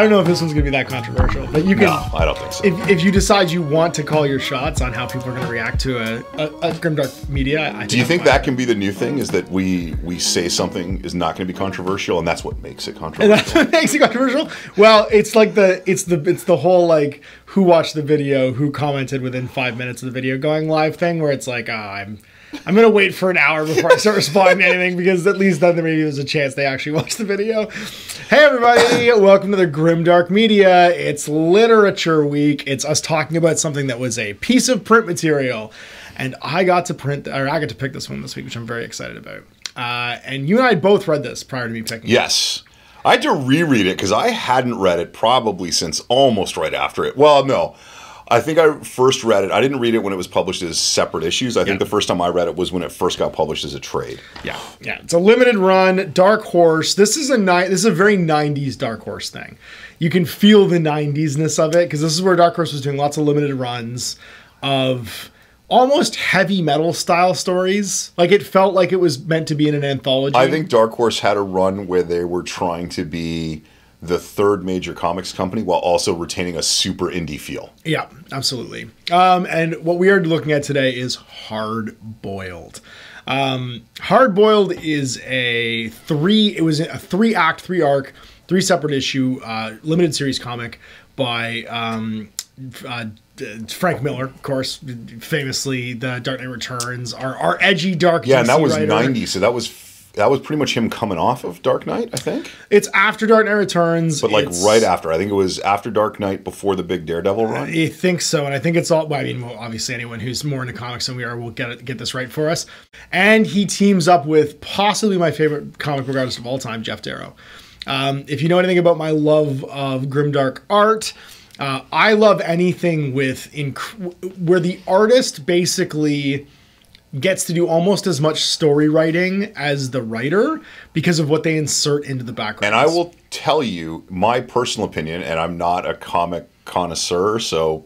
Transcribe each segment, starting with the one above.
I don't know if this one's gonna be that controversial, but you can. No, I don't think so. If, if you decide you want to call your shots on how people are going to react to a, a, a Grimdark media, I Do you think that can be the new thing? Is that we we say something is not going to be controversial, and that's what makes it controversial? That's what makes it controversial. Well, it's like the it's the it's the whole like who watched the video, who commented within five minutes of the video going live thing, where it's like, oh, I'm I'm gonna wait for an hour before I start responding to anything because at least then maybe there's a chance they actually watch the video. Hey everybody, welcome to the Grimdark Media. It's Literature Week. It's us talking about something that was a piece of print material, and I got to print or I got to pick this one this week, which I'm very excited about. Uh, and you and I both read this prior to me picking. it. Yes. I had to reread it because I hadn't read it probably since almost right after it. Well, no. I think I first read it. I didn't read it when it was published as separate issues. I think the first time I read it was when it first got published as a trade. Yeah, yeah. It's a limited run, Dark Horse. This is a ni- This is a very '90s Dark Horse thing. You can feel the '90s-ness of it because this is where Dark Horse was doing lots of limited runs of almost heavy metal style stories. Like it felt like it was meant to be in an anthology. I think Dark Horse had a run where they were trying to be the third major comics company while also retaining a super indie feel. Yeah, absolutely. Um, and what we are looking at today is Hard Boiled. Um, Hard Boiled is a three. It was a three act, three arc, three separate issue uh, limited series comic by um, uh, Frank Miller, of course, famously the Dark Knight Returns, our our edgy dark. Yeah, and that was writer. 90, so that was that was pretty much him coming off of Dark Knight, I think. It's after Dark Knight Returns, But like It's- right after. I think it was after Dark Knight before the big Daredevil run. I think so, and I think it's all. Well, I mean, well, obviously, anyone who's more into comics than we are will get it, get this right for us. And he teams up with possibly my favorite comic book artist of all time, Geof Darrow. Um, if you know anything about my love of grimdark art, uh, I love anything with inc- where the artist basically gets to do almost as much story writing as the writer because of what they insert into the background. And I will tell you my personal opinion, and I'm not a comic connoisseur, so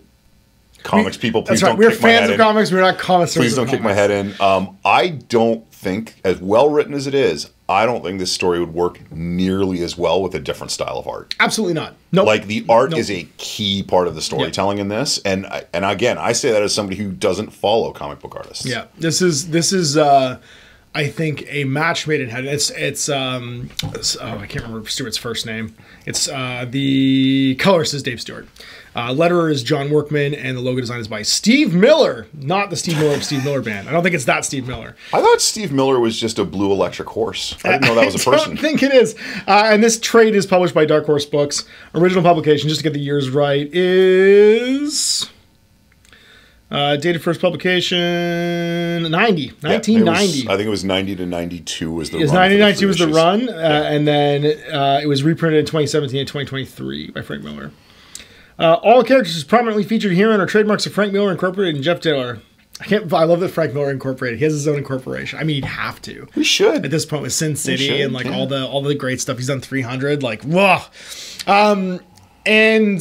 comics people, please right. don't We're kick my fans of comics. We're not connoisseurs. Please don't kick my head in. Um, I don't think, as well written as it is, I don't think this story would work nearly as well with a different style of art. Absolutely not. No. Like the art Nope. is a key part of the storytelling in this, and and again, I say that as somebody who doesn't follow comic book artists. Yeah, this is this is uh I think a match made in heaven. It's it's um it's- oh I can't remember Stewart's first name. It's uh the colorist is Dave Stewart. Uh, letterer is John Workman, and the logo design is by Steve Miller, not the Steve Miller of Steve Miller Band. I don't think it's that Steve Miller. I thought Steve Miller was just a blue electric horse. I didn't know that was a person. don't think it is. Uh, and this trade is published by Dark Horse Books. Original publication, just to get the years right, is uh, dated first publication 90, Yeah, was- 1990. I think it was 90 to 92 was the Is run. for the 1992 was the run, uh, and then uh, it was reprinted in 2017 and 2023 by Frank Miller. Uh, all characters prominently featured herein are trademarks of Frank Miller Incorporated and Jeff Taylor. I can't. I love that Frank Miller Incorporated. He has his own incorporation. I mean, he'd have to We should. at this point with Sin City should, and like yeah. all the all the great stuff he's done 300 like whoa um and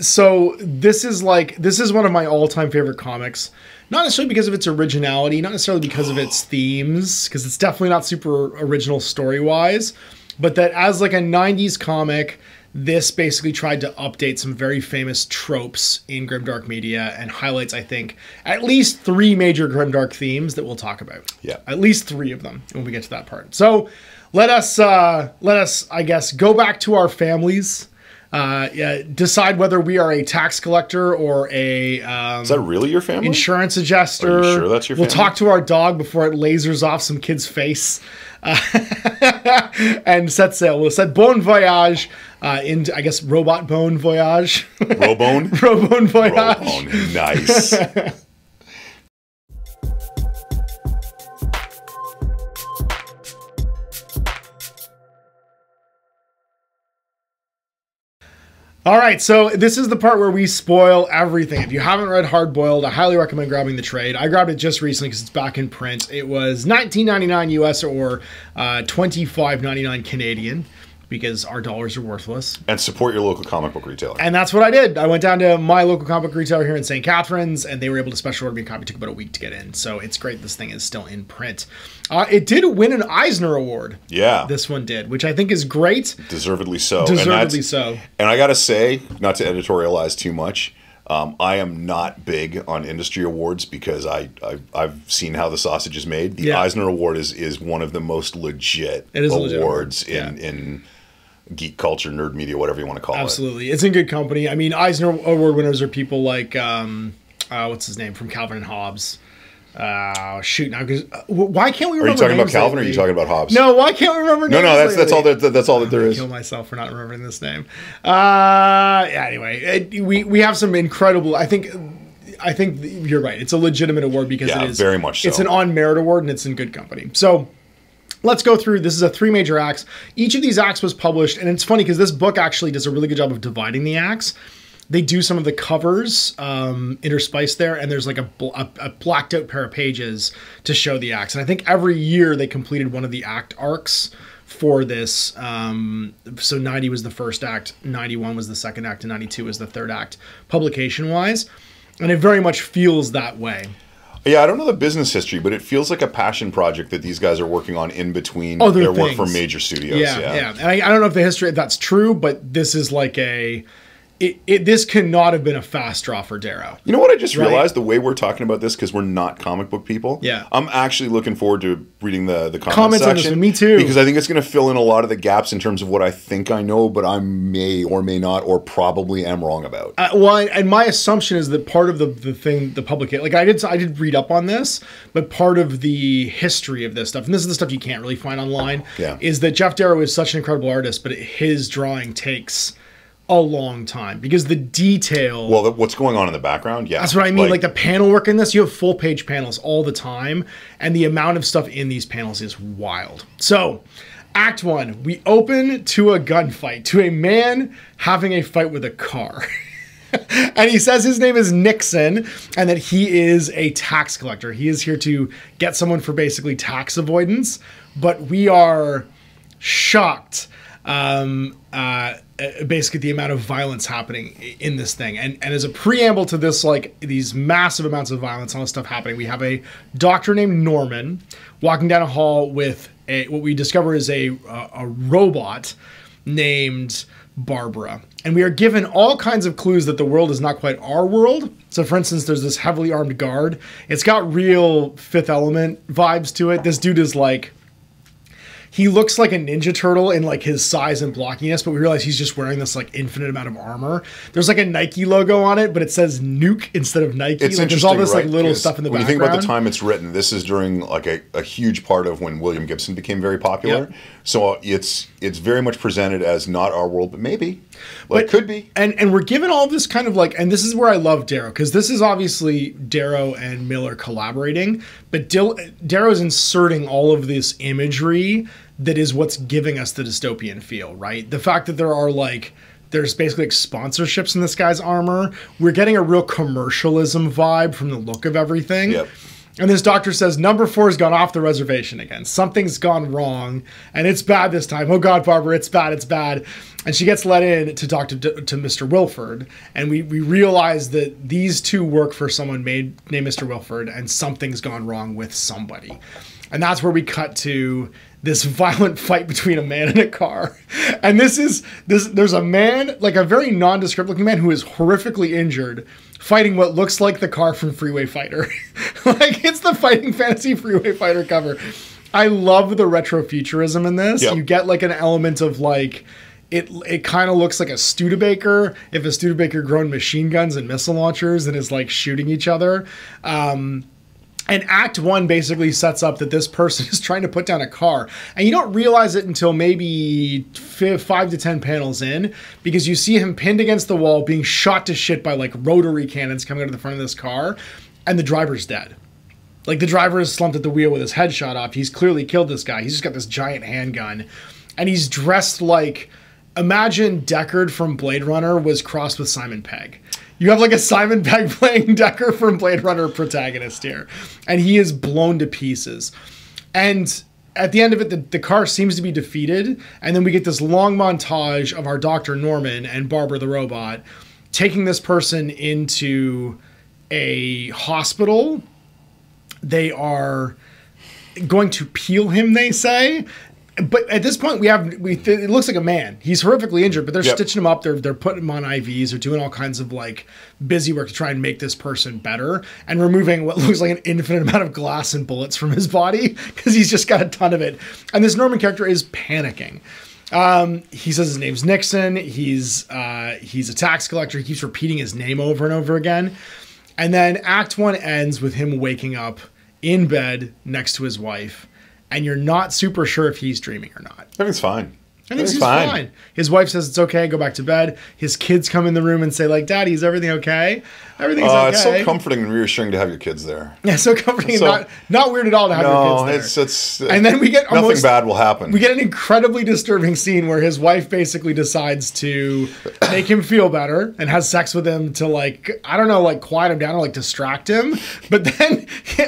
so this is like this is one of my all-time favorite comics not necessarily because of its originality not necessarily because of its themes because it's definitely not super original story-wise but that as like a 90s comic this basically tried to update some very famous tropes in grimdark media and highlights i think at least three major grimdark themes that we'll talk about Yeah. at least three of them when we get to that part. So let us uh, let us, I guess, go back to our families. Uh, yeah, decide whether we are a tax collector or a um, Is that really your family? insurance adjuster. Are you sure that's your We'll family? talk to our dog before it lasers off some kid's face. Uh, and set sail. We'll set bon voyage uh, into, I guess, robot bone voyage. Robone? Robone voyage. Robone. Nice. All right, so this is the part where we spoil everything. If you haven't read Hard Boiled, I highly recommend grabbing the trade. I grabbed it just recently because it's back in print. It was 19.99 US or uh, 25.99 Canadian. Because our dollars are worthless. And support your local comic book retailer. And that's what I did. I went down to my local comic book retailer here in St. Catharines, and they were able to special order me a copy. It took about a week to get in, so it's great. This thing is still in print. Uh, it did win an Eisner Award. yeah. This one did, which I think is great. deservedly so. Deservedly and so. And I got to say, not to editorialize too much, um, I am not big on industry awards because I, I I've seen how the sausage is made. The Yeah. Eisner Award is is one of the most legit It is legit awards award, in yeah. in geek culture, nerd media, whatever you want to call it. Absolutely, it's in good company. I mean, Eisner Award winners are people like um, uh, what's his name from Calvin and Hobbes. Uh, shoot, now because uh, why can't we Are you talking about Calvin or are you talking about Hobbes? No, why can't we remember? no, no. That's that's all lately? that that's all that there is. kill myself for not remembering this name. Uh, yeah, anyway, it, we we have some incredible. I think. I think you're right. It's a legitimate award because Yeah, it is very much so. It's an on merit award and it's in good company. So let's go through. This is a three major acts. Each of these acts was published, and it's funny because this book actually does a really good job of dividing the acts. They do some of the covers um, interspiced there, and there's like a, a, a blacked out pair of pages to show the acts. And I think every year they completed one of the act arcs for this. Um, so 90 was the first act, 91 was the second act, and 92 was the third act, publication wise. And it very much feels that way. Yeah, I don't know the business history, but it feels like a passion project that these guys are working on in between Other their work for major studios. Yeah, yeah. And I, I don't know if the history that's true, but this is like a. It, it, this cannot have been a fast draw for Darrow. You know what I just Right. realized? The way we're talking about this, because we're not comic book people. Yeah. I'm actually looking forward to reading the the comment Comments on this section. me too. Because I think it's going to fill in a lot of the gaps in terms of what I think I know, but I may or may not, or probably am wrong about. Uh, well, and- and my assumption is that part of the, the thing, the public, like I did, I did read up on this, but part of the history of this stuff, and this is the stuff you can't really find online, Yeah. is that Geof Darrow is such an incredible artist, but his drawing takes a long time because the detail. well, the, what's going on in the background? Yeah, That's what I mean. Like, the panel work in this, you have full page panels all the time, and the amount of stuff in these panels is wild. So, Act One, we open to a gunfight, to a man having a fight with a car. and he says his name is Nixon and that he is a tax collector. He is here to get someone for basically tax avoidance, but we are shocked um, uh, Uh, basically the amount of violence happening in this thing. And and as a preamble to this, like these massive amounts of violence, all this stuff happening, we have a doctor named Norman walking down a hall with a what we discover is a a, a robot named Barbara. And we are given all kinds of clues that the world is not quite our world. So, for instance, there's this heavily armed guard. It's got real Fifth Element vibes to it. This dude is like he looks like a ninja turtle in like his size and blockiness, but we realize he's just wearing this like infinite amount of armor. There's like a Nike logo on it, but it says Nuke instead of Nike. It's like, there's all this right? like little stuff in the when background. you think about the time it's written, this is during like a, a huge part of when William Gibson became very popular. Yep. So uh, it's it's very much presented as not our world, but maybe, well, it could be. and and we're given all this kind of like and this is where I love Darrow because this is obviously Darrow and Miller collaborating, but Dil- Darrow is inserting all of this imagery that is what's giving us the dystopian feel, right? The fact that there are like there's basically like sponsorships in this guy's armor. We're getting a real commercialism vibe from the look of everything. Yep. And this doctor says number four has gone off the reservation again. Something's gone wrong, and it's bad this time. Oh God, Barbara, it's bad, it's bad. And she gets let in to talk to, to Mr. Wilford, and we we realize that these two work for someone made named Mr. Wilford, and something's gone wrong with somebody. And that's where we cut to this violent fight between a man and a car. And this is this there's a man, like a very nondescript looking man who is horrifically injured, fighting what looks like the car from Freeway Fighter. like it's the fighting fantasy Freeway Fighter cover. I love the retrofuturism in this. Yep. You get like an element of like it it kind of looks like a Studebaker if a Studebaker grown machine guns and missile launchers and is like shooting each other. Um, and Act One basically sets up that this person is trying to put down a car, and you don't realize it until maybe fi- five to ten panels in, because you see him pinned against the wall, being shot to shit by like rotary cannons coming out of the front of this car, and the driver's dead. Like the driver is slumped at the wheel with his head shot off. He's clearly killed this guy. He's just got this giant handgun, and he's dressed like imagine Deckard from Blade Runner was crossed with Simon Pegg. You have like a Simon Pegg playing Deckard from Blade Runner protagonist here, and he is blown to pieces. And at the end of it, the, the car seems to be defeated, and then we get this long montage of our Doctor Norman and Barbara the robot taking this person into a hospital. They are going to peel him, they say. But at this point, we have we it looks like a man. He's horrifically injured, but they're Yep. stitching him up. They're they're putting him on IVs. They're doing all kinds of like busy work to try and make this person better, and removing what looks like an infinite amount of glass and bullets from his body because he's just got a ton of it. And this Norman character is panicking. Um, he says his name's Nixon. He's uh, he's a tax collector. He keeps repeating his name over and over again. And then Act One ends with him waking up in bed next to his wife, and you're not super sure if he's dreaming or not. I think he's fine. His wife says it's okay, go back to bed. His kids come in the room and say, like, Daddy, is everything okay? Everything's Uh, okay. It's so comforting and reassuring to have your kids there. yeah, so comforting So- and not not weird at all to have your No, kids it's there. it's And then we get nothing almost- bad will happen. we get an incredibly disturbing scene where his wife basically decides to make him feel better and has sex with him to like I don't know like quiet him down or like distract him. But then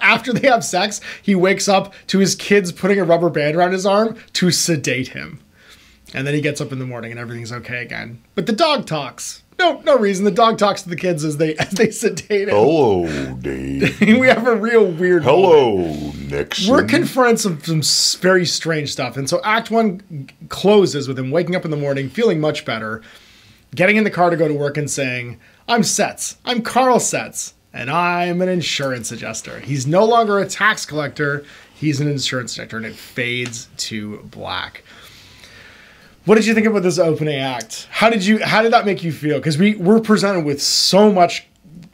after they have sex, he wakes up to his kids putting a rubber band around his arm to sedate him. And then he gets up in the morning and everything's okay again. But the dog talks. No, no reason. The dog talks to the kids as they as they sedate him. Hello, Dave. we have a real weird. moment. Hello, Nixon. We're confronting some, some very strange stuff. And so Act One closes with him waking up in the morning, feeling much better, getting in the car to go to work and saying, I'm Seltz. I'm Carl Seltz. And I'm an insurance adjuster. He's no longer a tax collector. He's an insurance adjuster. And it fades to black. What did you think about this opening act? How did you how did that make you feel? Because we we're presented with so much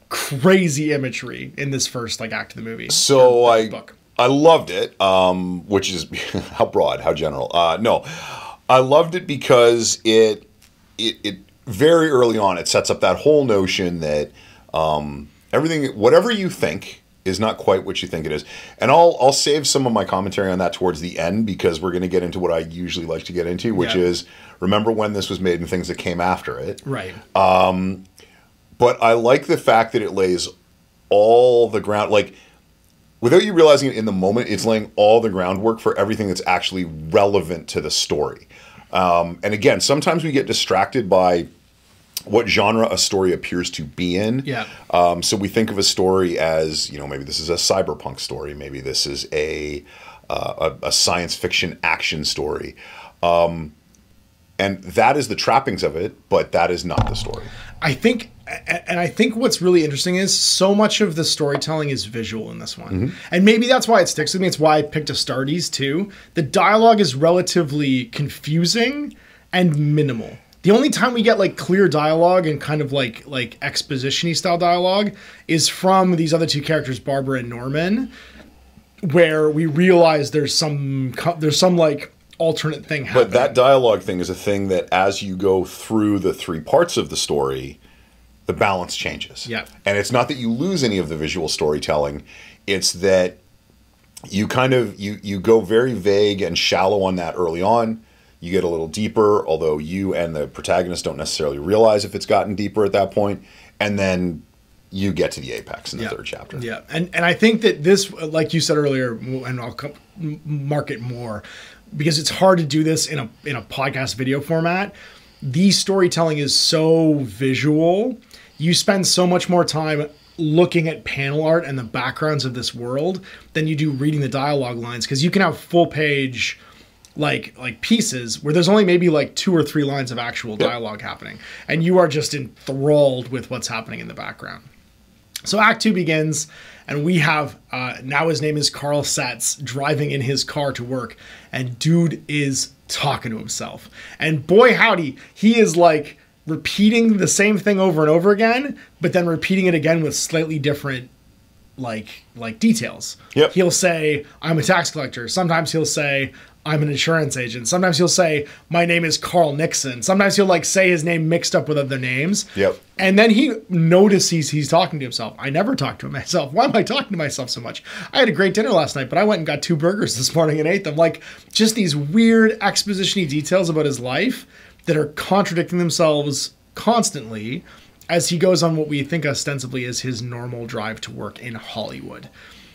crazy imagery in this first like act of the movie. So I book. I loved it, um, which is how broad, how general. Uh, no, I loved it because it, it it very early on it sets up that whole notion that um, everything, whatever you think, is not quite what you think it is. And I'll I'll save some of my commentary on that towards the end because we're going to get into what I usually like to get into, which Yeah. is remember when this was made and things that came after it. Right. But I like the fact that it lays all the ground like without you realizing it in the moment, it's laying all the groundwork for everything that's actually relevant to the story. Um, and again, sometimes we get distracted by what genre a story appears to be in. Yeah. Um, so we think of a story as, you know, maybe this is a cyberpunk story, maybe this is a uh, a, a science fiction action story, um, and that is the trappings of it, but that is not the story. I think, and I think what's really interesting is so much of the storytelling is visual in this one, and maybe that's why it sticks with me. It's why I picked Astartes too. The dialogue is relatively confusing and minimal. The only time we get like clear dialogue and kind of like like exposition-y style dialogue is from these other two characters, Barbara and Norman, where we realize there's some there's some like alternate thing happening. But that dialogue thing is a thing that as you go through the three parts of the story, the balance changes. Yeah. And it's not that you lose any of the visual storytelling, it's that you kind of you you go very vague and shallow on that early on. You get a little deeper, although you and the protagonist don't necessarily realize if it's gotten deeper at that point, and then you get to the apex in the Yeah. third chapter. Yeah, and and I think that this, like you said earlier, and I'll co- m- mark it more because it's hard to do this in a in a podcast video format. The storytelling is so visual. You spend so much more time looking at panel art and the backgrounds of this world than you do reading the dialogue lines because you can have full page like like pieces where there's only maybe like two or three lines of actual dialogue happening and you are just enthralled with what's happening in the background so Act Two begins, and we have uh, now his name is Carl Seltz driving in his car to work, and dude is talking to himself. And boy, howdy, he is like repeating the same thing over and over again, but then repeating it again with slightly different like like details. Yep. He'll say, "I'm a tax collector." Sometimes he'll say, "I'm an insurance agent." Sometimes he'll say, "My name is Carl Nixon." Sometimes he'll like say his name mixed up with other names. Yep. And then he notices he's talking to himself. I never talk to myself. Why am I talking to myself so much? I had a great dinner last night, but I went and got two burgers this morning and ate them. Like just these weird exposition details about his life that are contradicting themselves constantly as he goes on what we think ostensibly is his normal drive to work in Hollywood.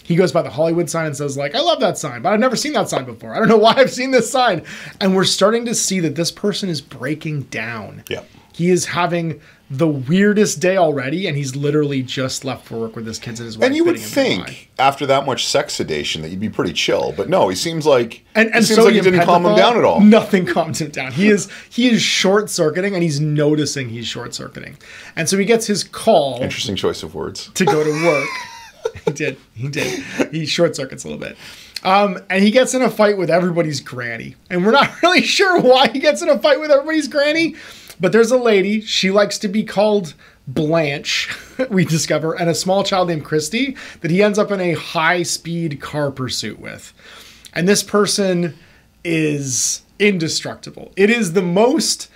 He goes by the Hollywood sign and says like, "I love that sign, but I've never seen that sign before. I don't know why I've seen this sign." And we're starting to see that this person is breaking down. Yeah. He is having the weirdest day already, and he's literally just left for work with his kids and his wife. And you would bidding him goodbye. think after that much sex sedation that you'd be pretty chill, but no, he seems like and, and seems so like he didn't calm him down at all. Nothing calmed him down. He is he is short circuiting, and he's noticing he's short circuiting, and so he gets his call Interesting choice of words. to go to work. he did. He did. He short circuits a little bit. Um, and he gets in a fight with everybody's granny. And we're not really sure why he gets in a fight with everybody's granny. But there's a lady. She likes to be called Blanche, we discover, and a small child named Christy that he ends up in a high speed car pursuit with. And this person is indestructible. It is the most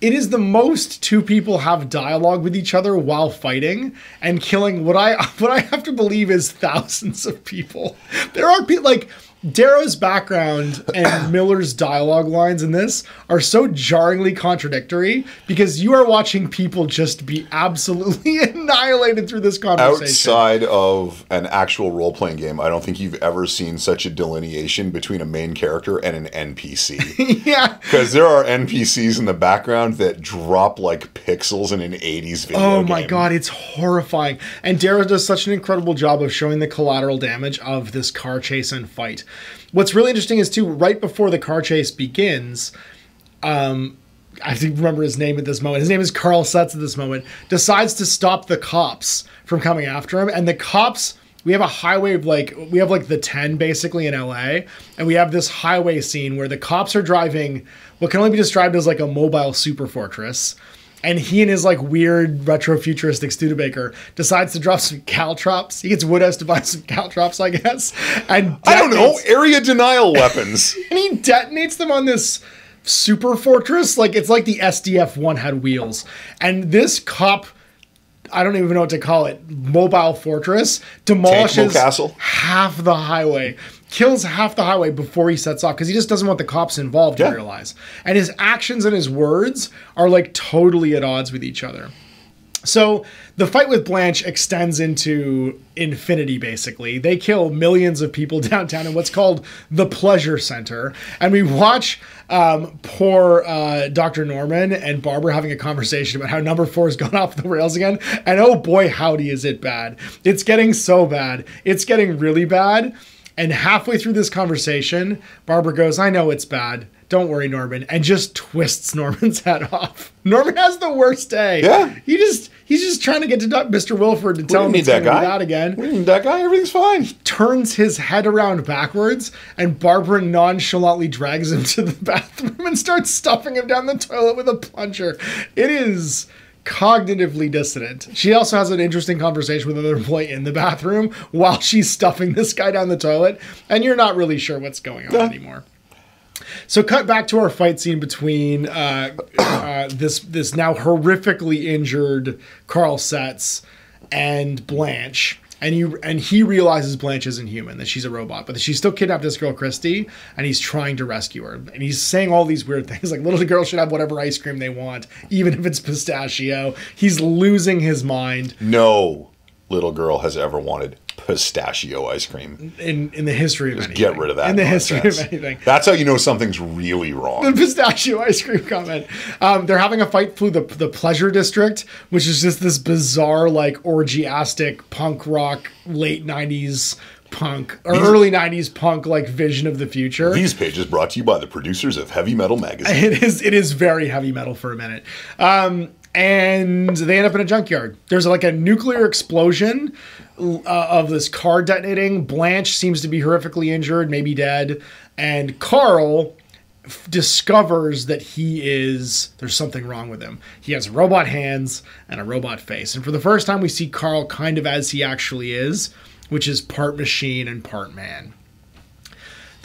it is the most two people have dialogue with each other while fighting and killing what I what I have to believe is thousands of people. There are people like Darrow's background and Miller's dialogue lines in this are so jarringly contradictory because you are watching people just be absolutely annihilated through this conversation. Outside of an actual role playing game, I don't think you've ever seen such a delineation between a main character and an NPC. yeah. Because there are NPCs in the background that drop like pixels in an 80s video Oh my game. god, it's horrifying. And Darrow does such an incredible job of showing the collateral damage of this car chase and fight. What's really interesting is too, right before the car chase begins, um, I remember his name at this moment. His name is Carl Seltz at this moment. Decides to stop the cops from coming after him, and the cops. We have a highway of like we have like the 10 basically in LA, and we have this highway scene where the cops are driving what can only be described as like a mobile super fortress. And he and his like weird retro futuristic Studebaker decides to drop some caltrops. He gets Woodhouse to buy some caltrops, I guess. And I don't know, area denial weapons. and he detonates them on this super fortress. Like it's like the SDF one had wheels. And this cop, I don't even know what to call it, mobile fortress demolishes Castle? half the highway, kills half the highway before he sets off because he just doesn't want the cops involved Yeah. to realize. And his actions and his words are like totally at odds with each other. So the fight with Blanche extends into infinity, basically. They kill millions of people downtown in what's called the Pleasure Center. And we watch um, poor uh, Dr. Norman and Barbara having a conversation about how number four has gone off the rails again. And oh boy, howdy, is it bad. It's getting so bad. It's getting really bad. And halfway through this conversation, Barbara goes, I know it's bad. Don't worry, Norman, and just twists Norman's head off. Norman has the worst day. Yeah. He just he's just trying to get to Mr. Wilford to tell didn't him it's that guy. that again. We need that guy, everything's fine. He Turns his head around backwards, and Barbara nonchalantly drags him to the bathroom and starts stuffing him down the toilet with a plunger. It is cognitively dissonant. She also has an interesting conversation with another employee in the bathroom while she's stuffing this guy down the toilet, and you're not really sure what's going on Yeah. anymore. So cut back to our fight scene between uh, uh, this this now horrifically injured Carl Seltz and Blanche. And you and he realizes Blanche isn't human, that she's a robot, but she's still kidnapped this girl Christy, and he's trying to rescue her. And he's saying all these weird things, like little girls should have whatever ice cream they want, even if it's pistachio. He's losing his mind No little girl has ever wanted pistachio ice cream. in in the history of anything. Get rid of that. in the history of anything. That's how you know something's really wrong. the pistachio ice cream comment. Um, they're having a fight through the the pleasure district, which is just this bizarre, like orgiastic punk rock late '90s punk or early '90s punk like vision of the future. These pages brought to you by the producers of Heavy Metal Magazine. it is it is very heavy metal for a minute. Um, and they end up in a junkyard. There's like a nuclear explosion uh, of this car detonating. Blanche seems to be horrifically injured, maybe dead, and Carl discovers that he is there's something wrong with him. He has robot hands and a robot face. And for the first time we see Carl kind of as he actually is, which is part machine and part man.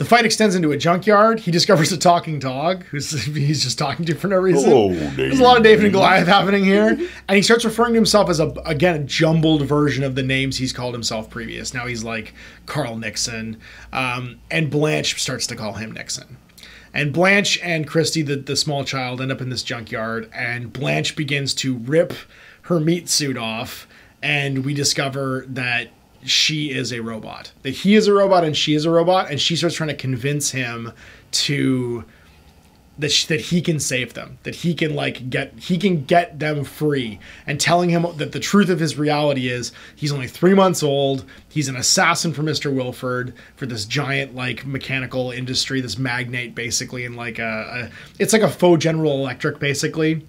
The fight extends into a junkyard. He discovers a talking dog who's he's just talking to for no reason. Hello, There's a lot of David and Goliath happening here, and he starts referring to himself as a again a jumbled version of the names he's called himself previous. Now he's like Carl Nixon, um, and Blanche starts to call him Nixon. And Blanche and Christy, the, the small child, end up in this junkyard, and Blanche begins to rip her meat suit off, and we discover that she is a robot. That he is a robot and she is a robot, and she starts trying to convince him to that sh- that he can save them, that he can like get he can get them free, and telling him that the truth of his reality is he's only three months old. He's an assassin for Mister Wilford for this giant like mechanical industry, this magnate basically, and like a, a it's like a faux General Electric basically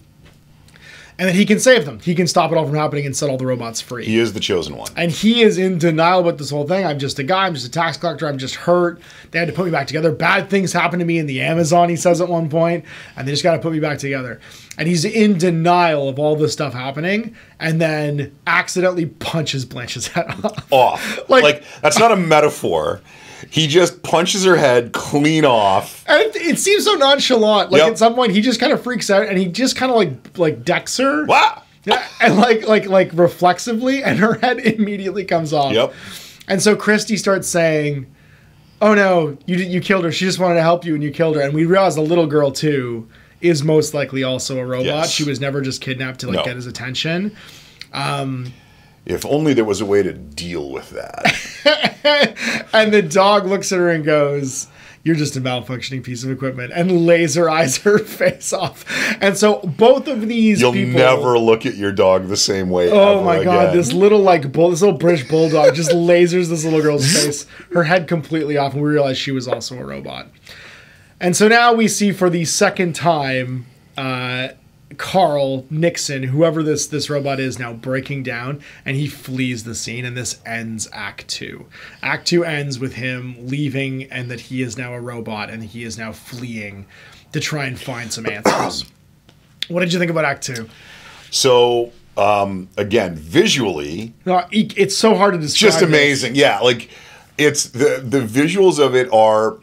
and that he can save them. He can stop it all from happening and set all the robots free. He is the chosen one. And he is in denial about this whole thing. I'm just a guy. I'm just a tax collector. I'm just hurt. They had to put me back together. Bad things happened to me in the Amazon, he says at one point, and they just got to put me back together. And he's in denial of all this stuff happening and then accidentally punches Blanche's head off. Off. Like- like that's not a metaphor. He just punches her head clean off. And it, seems so nonchalant. Like Yep. at some point, he just kind of freaks out and he just kind of like like decks her. Wow. Yeah, and like like like reflexively, and her head immediately comes off. Yep. And so Christy starts saying, "Oh no, you you killed her. She just wanted to help you, and you killed her." And we realize the little girl too is most likely also a robot. Yes. She was never just kidnapped to like No. get his attention. Um, If only there was a way to deal with that. And the dog looks at her and goes. You're just a malfunctioning piece of equipment, and laser eyes her face off. And so both of these You'll people, never look at your dog the same way. Oh my god, again. this little like bull, this little British bulldog just lasers this little girl's face, her head completely off, and we realize she was also a robot. And so now we see for the second time, uh, Carl Nixon, whoever this this robot is, now breaking down, and he flees the scene, and this ends Act Two. Act Two ends with him leaving, and that he is now a robot, and he is now fleeing to try and find some answers. what did you think about Act Two? So um, again, visually, No, it's so hard to describe. just amazing. Yeah, like it's the the visuals of it are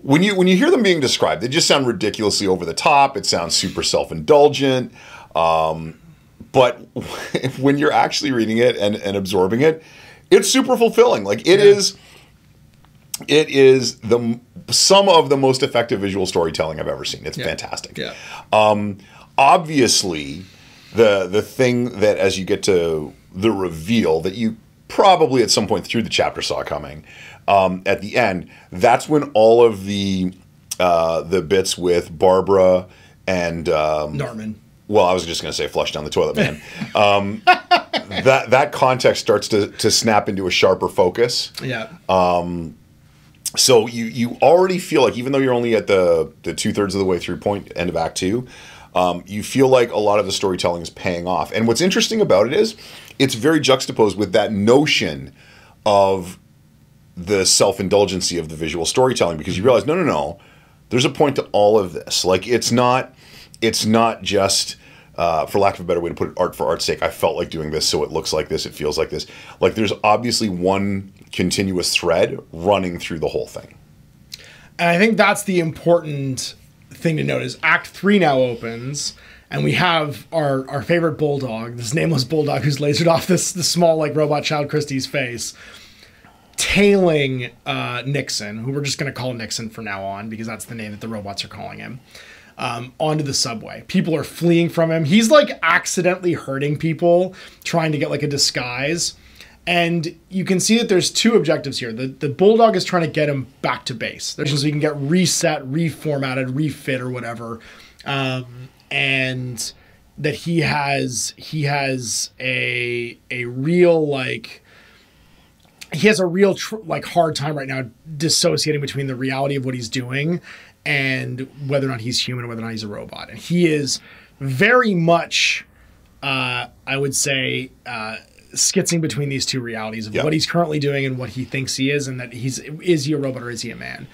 when you when you hear them being described, they just sound ridiculously over the top. It sounds super self indulgent. Um, but when you're actually reading it and, and absorbing it, it's super fulfilling. Like it Yeah. is, it is the some of the most effective visual storytelling I've ever seen. It's fantastic Yeah. obviously the the thing that as you get to the reveal that you probably at some point through the chapter saw coming um, at the end that's when all of the uh, the bits with barbara and um, Norman. well i was just going to say flush down the toilet man um, that that context starts to, to snap into a sharper focus Yeah. so you you already feel like even though you're only at the the two thirds of the way through point end of act two um, you feel like a lot of the storytelling is paying off and what's interesting about it is it's very juxtaposed with that notion of the self-indulgency of the visual storytelling because you realize no no no there's a point to all of this. Like it's not it's not just uh, for lack of a better way to put it art for art's sake. I felt like doing this so it looks like this it feels like this. Like there's obviously one continuous thread running through the whole thing. And I think that's the important thing to note is Act Three now opens, and we have our our favorite bulldog, this nameless bulldog who's lasered off this this small like robot child Christie's face, tailing uh, Nixon, who we're just gonna call Nixon from now on because that's the name that the robots are calling him. Um, onto the subway. People are fleeing from him. He's like accidentally hurting people, trying to get like a disguise. And you can see that there's two objectives here. The the bulldog is trying to get him back to base. There's so he can get reset, reformatted, refit, or whatever. Um, and that he has he has a a real like he has a real tr- like hard time right now dissociating between the reality of what he's doing and whether or not he's human or whether or not he's a robot. And he is very much, uh, I would say, uh, skitzing between these two realities of Yeah. what he's currently doing and what he thinks he is, and that he's is he a robot or is he a man?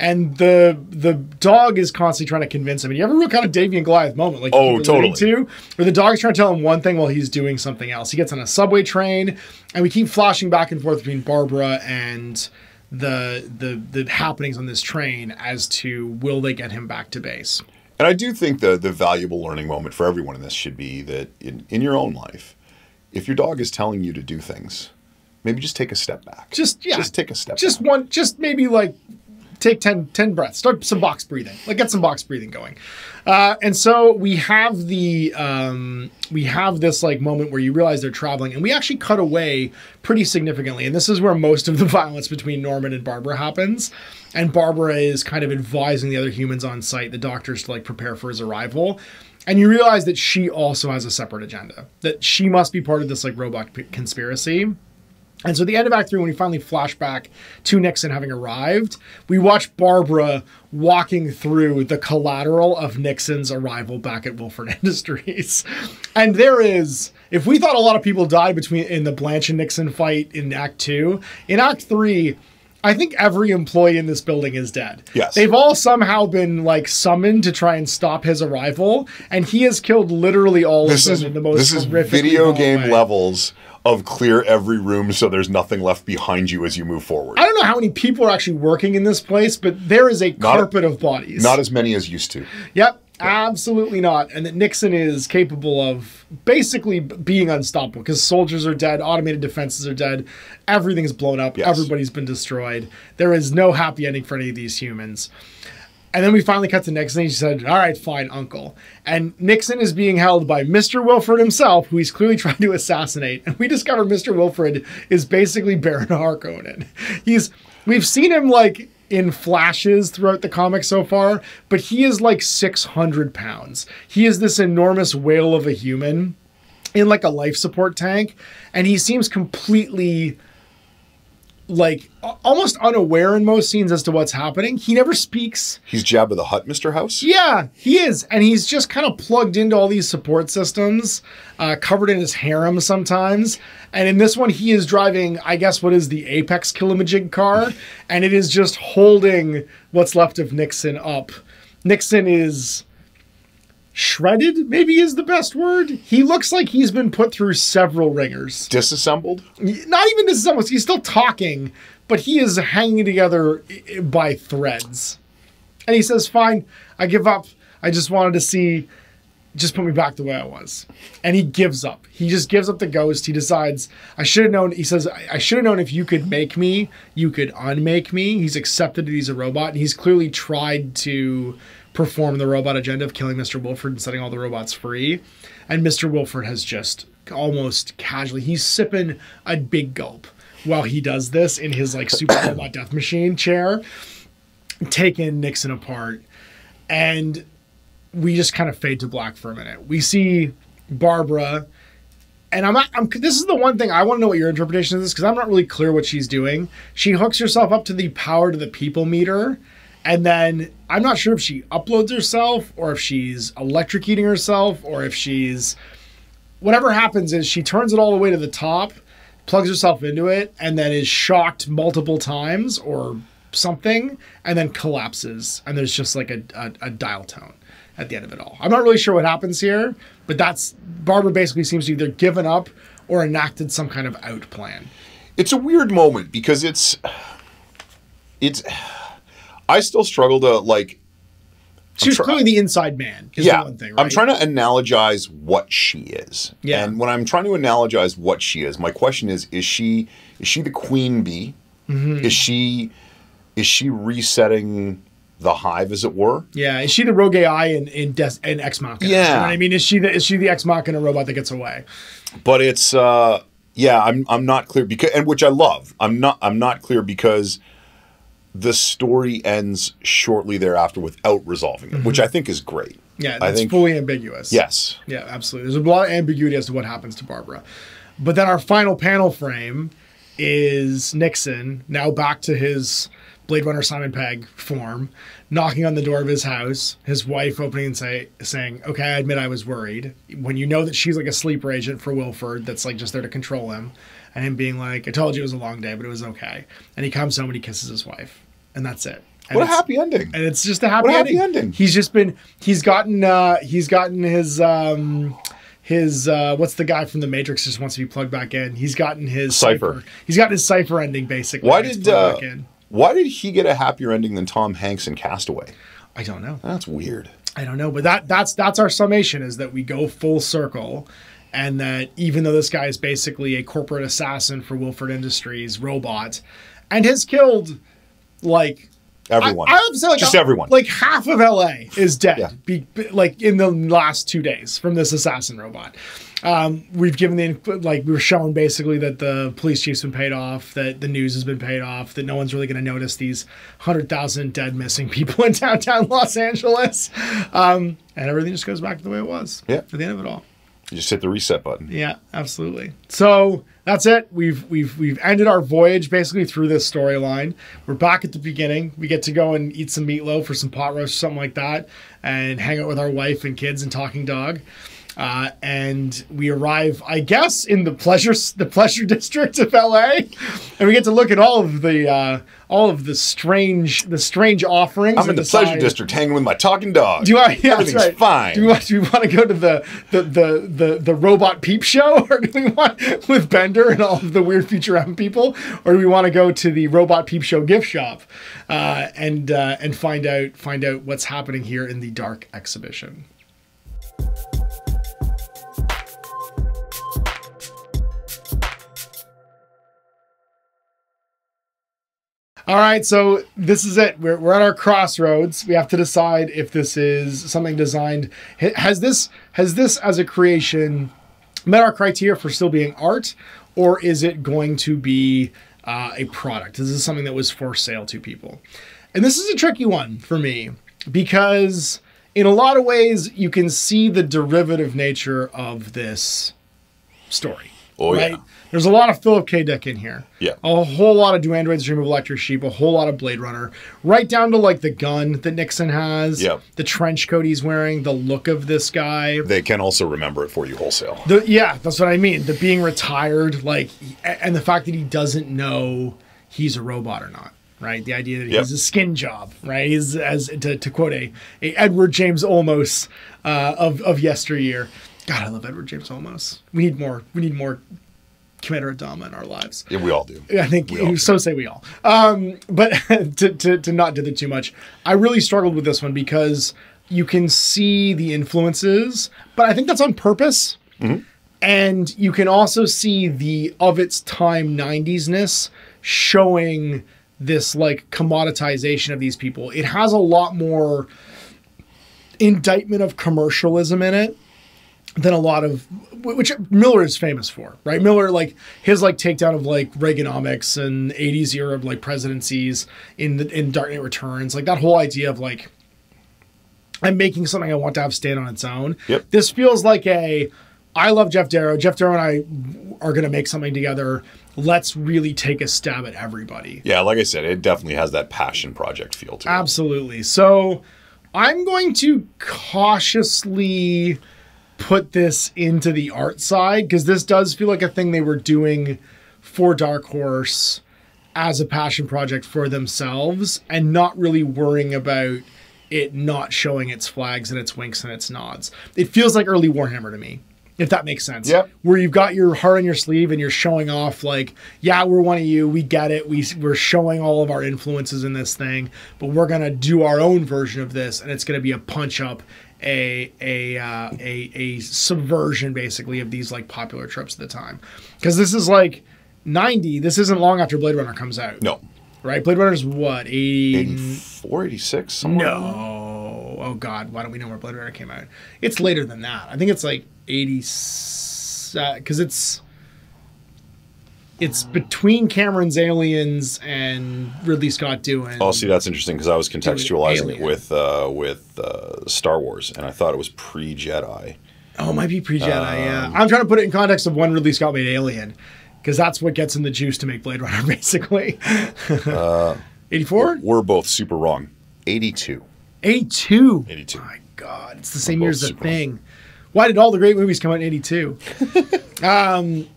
And the the dog is constantly trying to convince him. And you have a real kind of Davy and Goliath moment, like Oh, totally. to, where the dog's trying to tell him one thing while he's doing something else. He gets on a subway train, and we keep flashing back and forth between Barbara and the the the happenings on this train as to will they get him back to base. And I do think the the valuable learning moment for everyone in this should be that in, in your own life, if your dog is telling you to do things, maybe just take a step back. Just yeah, Just take a step Just back. one, just maybe like take 10, 10 breaths. Start some box breathing. Like get some box breathing going. Uh, and so we have the um, we have this like moment where you realize they're traveling, and we actually cut away pretty significantly. And this is where most of the violence between Norman and Barbara happens. And Barbara is kind of advising the other humans on site, the doctors, to like prepare for his arrival. And you realize that she also has a separate agenda. That she must be part of this like robot conspiracy. And so at the end of Act Three, when we finally flash back to Nixon having arrived, we watch Barbara walking through the collateral of Nixon's arrival back at Wilford Industries. And there is, if we thought a lot of people died between in the Blanche and Nixon fight in Act Two, in Act Three, I think every employee in this building is dead. Yes. They've all somehow been like summoned to try and stop his arrival, and he has killed literally all This of is them in the most this is video game way. levels of clear every room so there's nothing left behind you as you move forward. I don't know how many people are actually working in this place, but there is a carpet of bodies. Not as many as used to. Yep, absolutely not. And that Nixon is capable of basically being unstoppable because soldiers are dead, automated defenses are dead, everything's blown up, Yes. everybody's been destroyed. There is no happy ending for any of these humans. And then we finally cut to Nixon. And she said, All right, fine, uncle. And Nixon is being held by Mr. Wilford himself, who he's clearly trying to assassinate. And we discover Mr. Wilford is basically Baron Harkonnen. He's we've seen him like in flashes throughout the comic so far, but he is like 600 pounds. He is this enormous whale of a human in like a life support tank, and he seems completely like almost unaware in most scenes as to what's happening. He never speaks. He's Jabba the Hutt, Mr. House. Yeah, he is, and he's just kind of plugged into all these support systems, uh, covered in his harem sometimes. And in this one, he is driving, I guess, what is the Apex Kilimajig car, and it is just holding what's left of Nixon up. Nixon is shredded, maybe is the best word. He looks like he's been put through several ringers Disassembled. not even disassembled. he's still talking but he is hanging together by threads and he says fine i give up i just wanted to see just put me back the way i was. And he gives up. He just gives up the ghost. He decides i should have known he says i, I should have known if you could make me you could unmake me. He's accepted that he's a robot and he's clearly tried to perform the robot agenda of killing mr wilford and setting all the robots free. And mr wilford has just almost casually he's sipping a big gulp while he does this in his like super robot death machine chair taking nixon apart. And we just kind of fade to black for a minute. We see Barbara, and I'm not. I'm, this is the one thing I want to know what your interpretation this because I'm not really clear what she's doing. She hooks herself up to the power to the people meter, and then I'm not sure if she uploads herself or if she's electrocuting herself or if she's whatever happens is she turns it all the way to the top, plugs herself into it, and then is shocked multiple times or something, and then collapses. And there's just like a, a, a dial tone at the end of it all. I'm not really sure what happens here, but that's Barbara basically seems to either given up or enacted some kind of out plan. It's a weird moment because it's it's I still struggle to like She was try- clearly the inside man. Is yeah, the one thing, right? I'm trying to analogize what she is. Yeah. And when I'm trying to analogize what she is, my question is: Is she is she the queen bee? Mm-hmm. Is she is she resetting the hive, as it were? Yeah, is she the rogue AI in in, Des- in Ex Machina? Yeah. you know I mean, is she the is she the Ex Machina robot that gets away? But it's uh, yeah, I'm I'm not clear because and which I love. I'm not I'm not clear because the story ends shortly thereafter without resolving it, which I think is great. Mm-hmm. Yeah, I it's think fully ambiguous. yes. Yeah, absolutely. There's a lot of ambiguity as to what happens to Barbara. But then our final panel frame is Nixon, now back to his Blade Runner Simon Pegg form, knocking on the door of his house, his wife opening and say, saying, Okay, I admit I was worried. When you know that she's like a sleeper agent for Wilford that's like just there to control him, and him being like, I told you it was a long day, but it was okay. And he comes home and he kisses his wife. And that's it. And What a happy ending. and it's just a happy, What a happy ending. ending. He's just been he's gotten uh he's gotten his um his uh what's the guy from the Matrix just wants to be plugged back in. He's gotten his Cypher. He's gotten his cipher ending basically. Why He's did uh, back in. Why did he get a happier ending than Tom Hanks in Castaway? I don't know. That's weird. I don't know, but that that's that's our summation is that we go full circle and that even though this guy is basically a corporate assassin for Wilford Industries robot and has killed like Everyone. I, I would say like Just uh, everyone. Like half of LA is dead. Yeah. Be, be- like in the last two days from this assassin robot. Um, we've given the like we were showing basically that the police chief's been paid off, that the news has been paid off, that no one's really going to notice these hundred thousand dead missing people in downtown Los Angeles, um, and everything just goes back to the way it was. Yeah. At the end of it all. You just hit the reset button. Yeah, absolutely. So that's it. We've we've we've ended our voyage basically through this storyline. We're back at the beginning. We get to go and eat some meatloaf or some pot roast or something like that, and hang out with our wife and kids and talking dog. Uh, and we arrive, I guess, in the pleasure the pleasure district of LA, and we get to look at all of the uh, all of the strange the strange offerings. I'm in the pleasure district hanging with my talking dog. do I? Yeah, Everything's right. fine. Do we, want, do we want to go to the the, the the the robot peep show, or do we want with Bender and all of the weird Futurama people, or do we want to go to the robot peep show gift shop uh, and uh, and find out find out what's happening here in the dark exhibition? All right, so this is it. We're, we're at our crossroads. We have to decide if this is something designed. Has this has this as a creation met our criteria for still being art, or is it going to be uh, a product? Is this something that was for sale to people? And this is a tricky one for me because in a lot of ways you can see the derivative nature of this story. Oh, yeah. There's a lot of Philip K. Dick in here. Yeah. A whole lot of Do Androids Dream of Electric Sheep, a whole lot of Blade Runner, right down to like the gun that Nixon has, Yep. the trench coat he's wearing, the look of this guy. They can also remember it for you wholesale. The, yeah, that's what I mean. The being retired, like, and the fact that he doesn't know he's a robot or not, right? The idea that Yep. he's a skin job, right? He's as to, to quote a, a Edward James Olmos uh, of of yesteryear. God, I love Edward James Olmos. We need more. We need more Commander Adama in our lives. Yeah, we all do. I think We all do. so say we all. Um, but to, to, to not dither too much, I really struggled with this one because you can see the influences, but I think that's on purpose. Mm-hmm. And you can also see the of its time 90s ness showing this like commoditization of these people. It has a lot more indictment of commercialism in it than a lot of which Miller is famous for, right? Miller like his like takedown of like Reaganomics and 80s era of like presidencies in the in Dark Knight Returns, like that whole idea of like I'm making something I want to have stand on its own. Yep. This feels like a I love Geof Darrow. Geof Darrow and I are going to make something together. Let's really take a stab at everybody. Yeah, like I said, it definitely has that passion project feel to it. Absolutely. So I'm going to cautiously put this into the art side because this does feel like a thing they were doing for Dark Horse as a passion project for themselves and not really worrying about it not showing its flags and its winks and its nods. It feels like early Warhammer to me. If that makes sense. Yep. Where you've got your heart on your sleeve and you're showing off like, yeah, we're one of you. We get it. We we're showing all of our influences in this thing, but we're gonna do our own version of this, and it's gonna be a punch up, a a uh, a a subversion basically of these like popular tropes at the time, because this is like. 90 this isn't long after blade runner comes out No. right blade runner's what 80 84, 86, somewhere. no. Oh God, why don't we know where Blade Runner came out? It's later than that. I think it's like eighty, because it's it's between Cameron's Aliens and Ridley Scott doing. Oh, see, that's interesting because I was contextualizing it with uh, with uh, Star Wars, and I thought it was pre Jedi. Oh, it might be pre Jedi. Um, yeah, I'm trying to put it in context of when Ridley Scott made Alien, because that's what gets in the juice to make Blade Runner, basically. Uh, 84, We're both super wrong. 82. 82. 82. My God, it's the same year as the thing. Why did all the great movies come out in '82? um,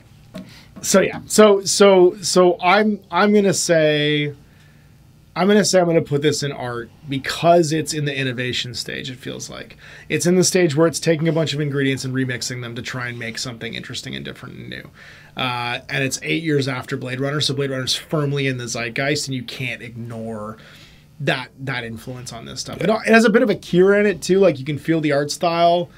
so yeah, so so so I'm I'm gonna say, I'm gonna say I'm gonna put this in art because it's in the innovation stage. It feels like it's in the stage where it's taking a bunch of ingredients and remixing them to try and make something interesting and different and new. Uh, and it's eight years after Blade Runner, so Blade Runner's firmly in the zeitgeist, and you can't ignore that that influence on this stuff. It, it has a bit of Akira in it too. Like you can feel the art style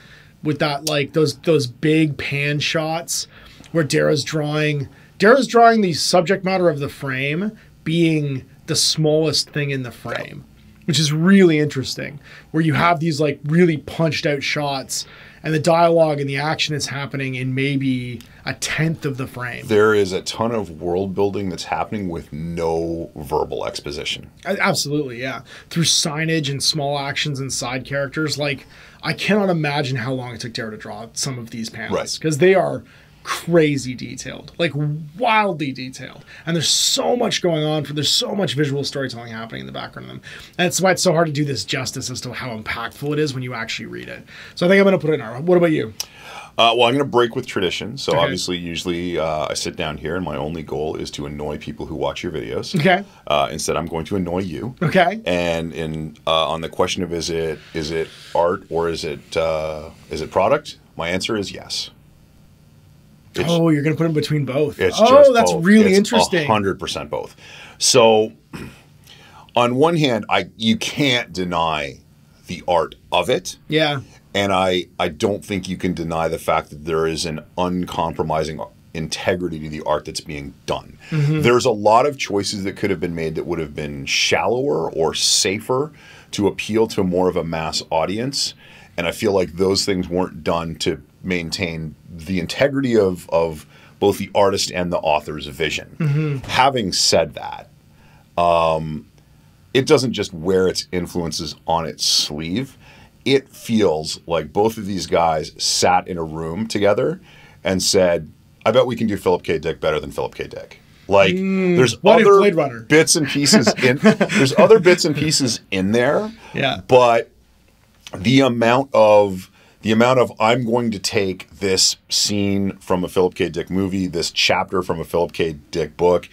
with that like those those big pan shots where Darrow's drawing Darrow's drawing the subject matter of the frame being the smallest thing in the frame, which is really interesting. Where you have these like really punched out shots, and the dialogue and the action is happening in maybe a tenth of the frame. There is a ton of world building that's happening with no verbal exposition. Absolutely, yeah. Through signage and small actions and side characters, like I cannot imagine how long it took Darrow to draw some of these panels Right. because they are crazy detailed, like wildly detailed, and there's so much going on. For there's so much visual storytelling happening in the background of them, and that's why it's so hard to do this justice as to how impactful it is when you actually read it. So I think I'm going to put it in our. What about you? Uh, well, I'm going to break with tradition. So Okay. obviously, usually uh, I sit down here, and my only goal is to annoy people who watch your videos. Okay. Uh, instead, I'm going to annoy you. Okay. And in uh, on the question of is it is it art or is it uh, is it product? My answer is yes. It's, oh, you're going to put in between both. it's oh, that's both. really It's interesting. Hundred percent both. So, on one hand, I you can't deny the art of it. Yeah. And I, I don't think you can deny the fact that there is an uncompromising integrity to the art that's being done. Mm-hmm. There's a lot of choices that could have been made that would have been shallower or safer to appeal to more of a mass audience. And I feel like those things weren't done to maintain the integrity of, of both the artist and the author's vision. Having said that, um, it doesn't just wear its influences on its sleeve. It feels like both of these guys sat in a room together and said, I bet we can do Philip K. Dick better than Philip K. Dick. Like there's other bits and pieces in there's other bits and pieces in there. Yeah. But the amount of the amount of I'm going to take this scene from a Philip K. Dick movie, this chapter from a Philip K. Dick book,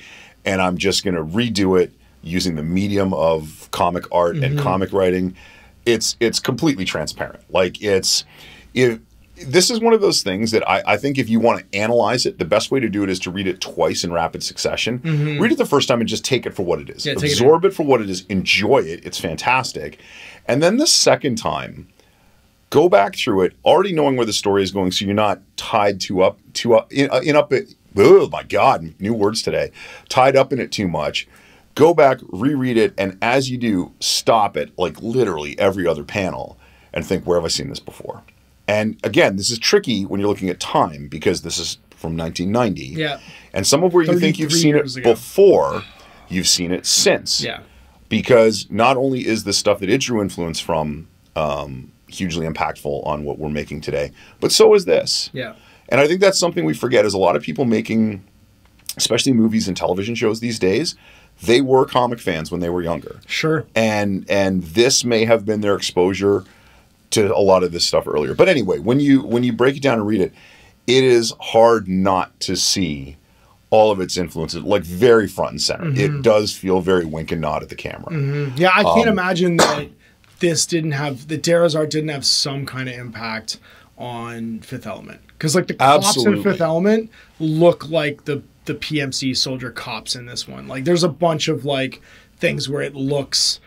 and I'm just going to redo it using the medium of comic art and mm-hmm. comic writing. It's it's completely transparent. Like it's if this is one of those things that I, I think if you want to analyze it, the best way to do it is to read it twice in rapid succession. Mm-hmm. Read it the first time and just take it for what it is. Yeah, take it. Absorb it for what it is. Enjoy it. It's fantastic. And then the second time, go back through it, already knowing where the story is going, so you're not tied to up to up in, uh, in up it. Oh my God, new words today. Tied up in it too much. Go back, reread it, and as you do, stop it like literally every other panel and think, where have I seen this before? And again, this is tricky when you're looking at time because this is from 1990. Yeah. And some of where you think you've seen it ago. before, you've seen it since Yeah. because not only is the stuff that it drew influence from um, hugely impactful on what we're making today, but so is this. Yeah. And I think that's something we forget is a lot of people making, especially movies and television shows these days, they were comic fans when they were younger. Sure. And and this may have been their exposure to a lot of this stuff earlier. But anyway, when you when you break it down and read it, it is hard not to see all of its influences like very front and center. It does feel very wink and nod at the camera. Yeah, I Um, can't imagine that this didn't have the Darrow's art didn't have some kind of impact on Fifth Element because like the cops in Fifth Element look like the the PMC soldier cops in this one. Like there's a bunch of like things where it looks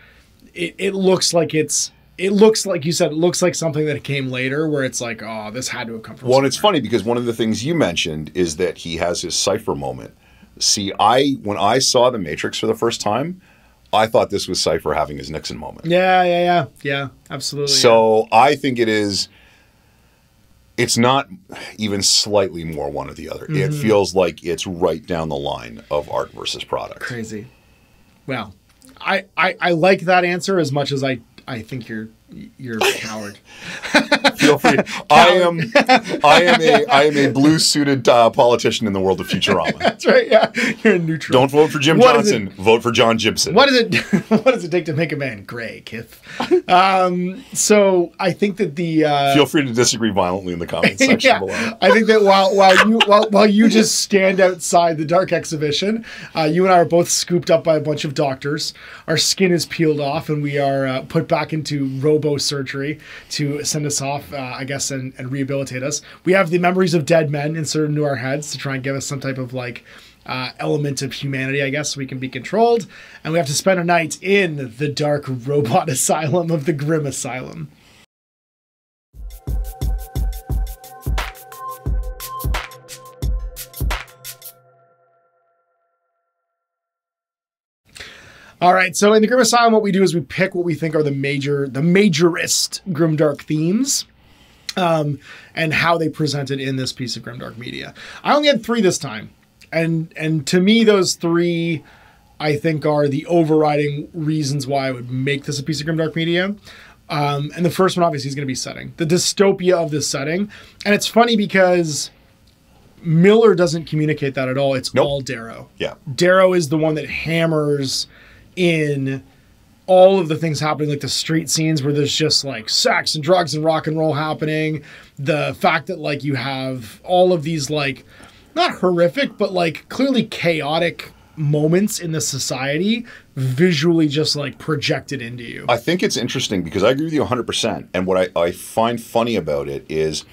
it, it looks like it's it looks like you said it looks like something that came later where it's like oh this had to have come from Well, and it's funny because one of the things you mentioned is that he has his Cypher moment. See, I when I saw the Matrix for the first time, I thought this was Cypher having his Nixon moment. yeah yeah yeah yeah absolutely So I think it is. It's not even slightly more one or the other. It Mm-hmm. feels like it's right down the line of art versus product. crazy. Well, I, I I like that answer as much as I I think you're you're a coward. Feel free. I am. I am a. I am a blue suited uh, politician in the world of Futurama. That's right. Yeah, you're neutral. Don't vote for Jim What Johnson. Vote for John Gibson. What does it What does it take to make a man gray, Kif? Um, so I think that the uh, Feel free to disagree violently in the comments section yeah, below. I think that while while you while, while you just stand outside the dark exhibition, uh, you and I are both scooped up by a bunch of doctors. Our skin is peeled off, and we are uh, put back into robo surgery to send us off, uh, I guess, and, and rehabilitate us. We have the memories of dead men inserted into our heads to try and give us some type of like. Uh, element of humanity, I guess, so we can be controlled, and we have to spend a night in the dark robot asylum of the Grim Asylum. All right, so in the Grim Asylum, what we do is we pick what we think are the major, the majorist grimdark themes, um, and how they presented in this piece of grimdark media. I only had three this time, and and to me, those three, I think, are the overriding reasons why I would make this a piece of grimdark media. Um, and the first one, obviously, is going to be setting the dystopia of this setting, and it's funny because Miller doesn't communicate that at all. It's Nope. all Darrow. Yeah. Darrow is the one that hammers in all of the things happening, like the street scenes where there's just like sex and drugs and rock and roll happening. The fact that like you have all of these like not horrific, but like clearly chaotic moments in the society visually just like projected into you. I think it's interesting because I agree with you 100%. And what I, I find funny about it is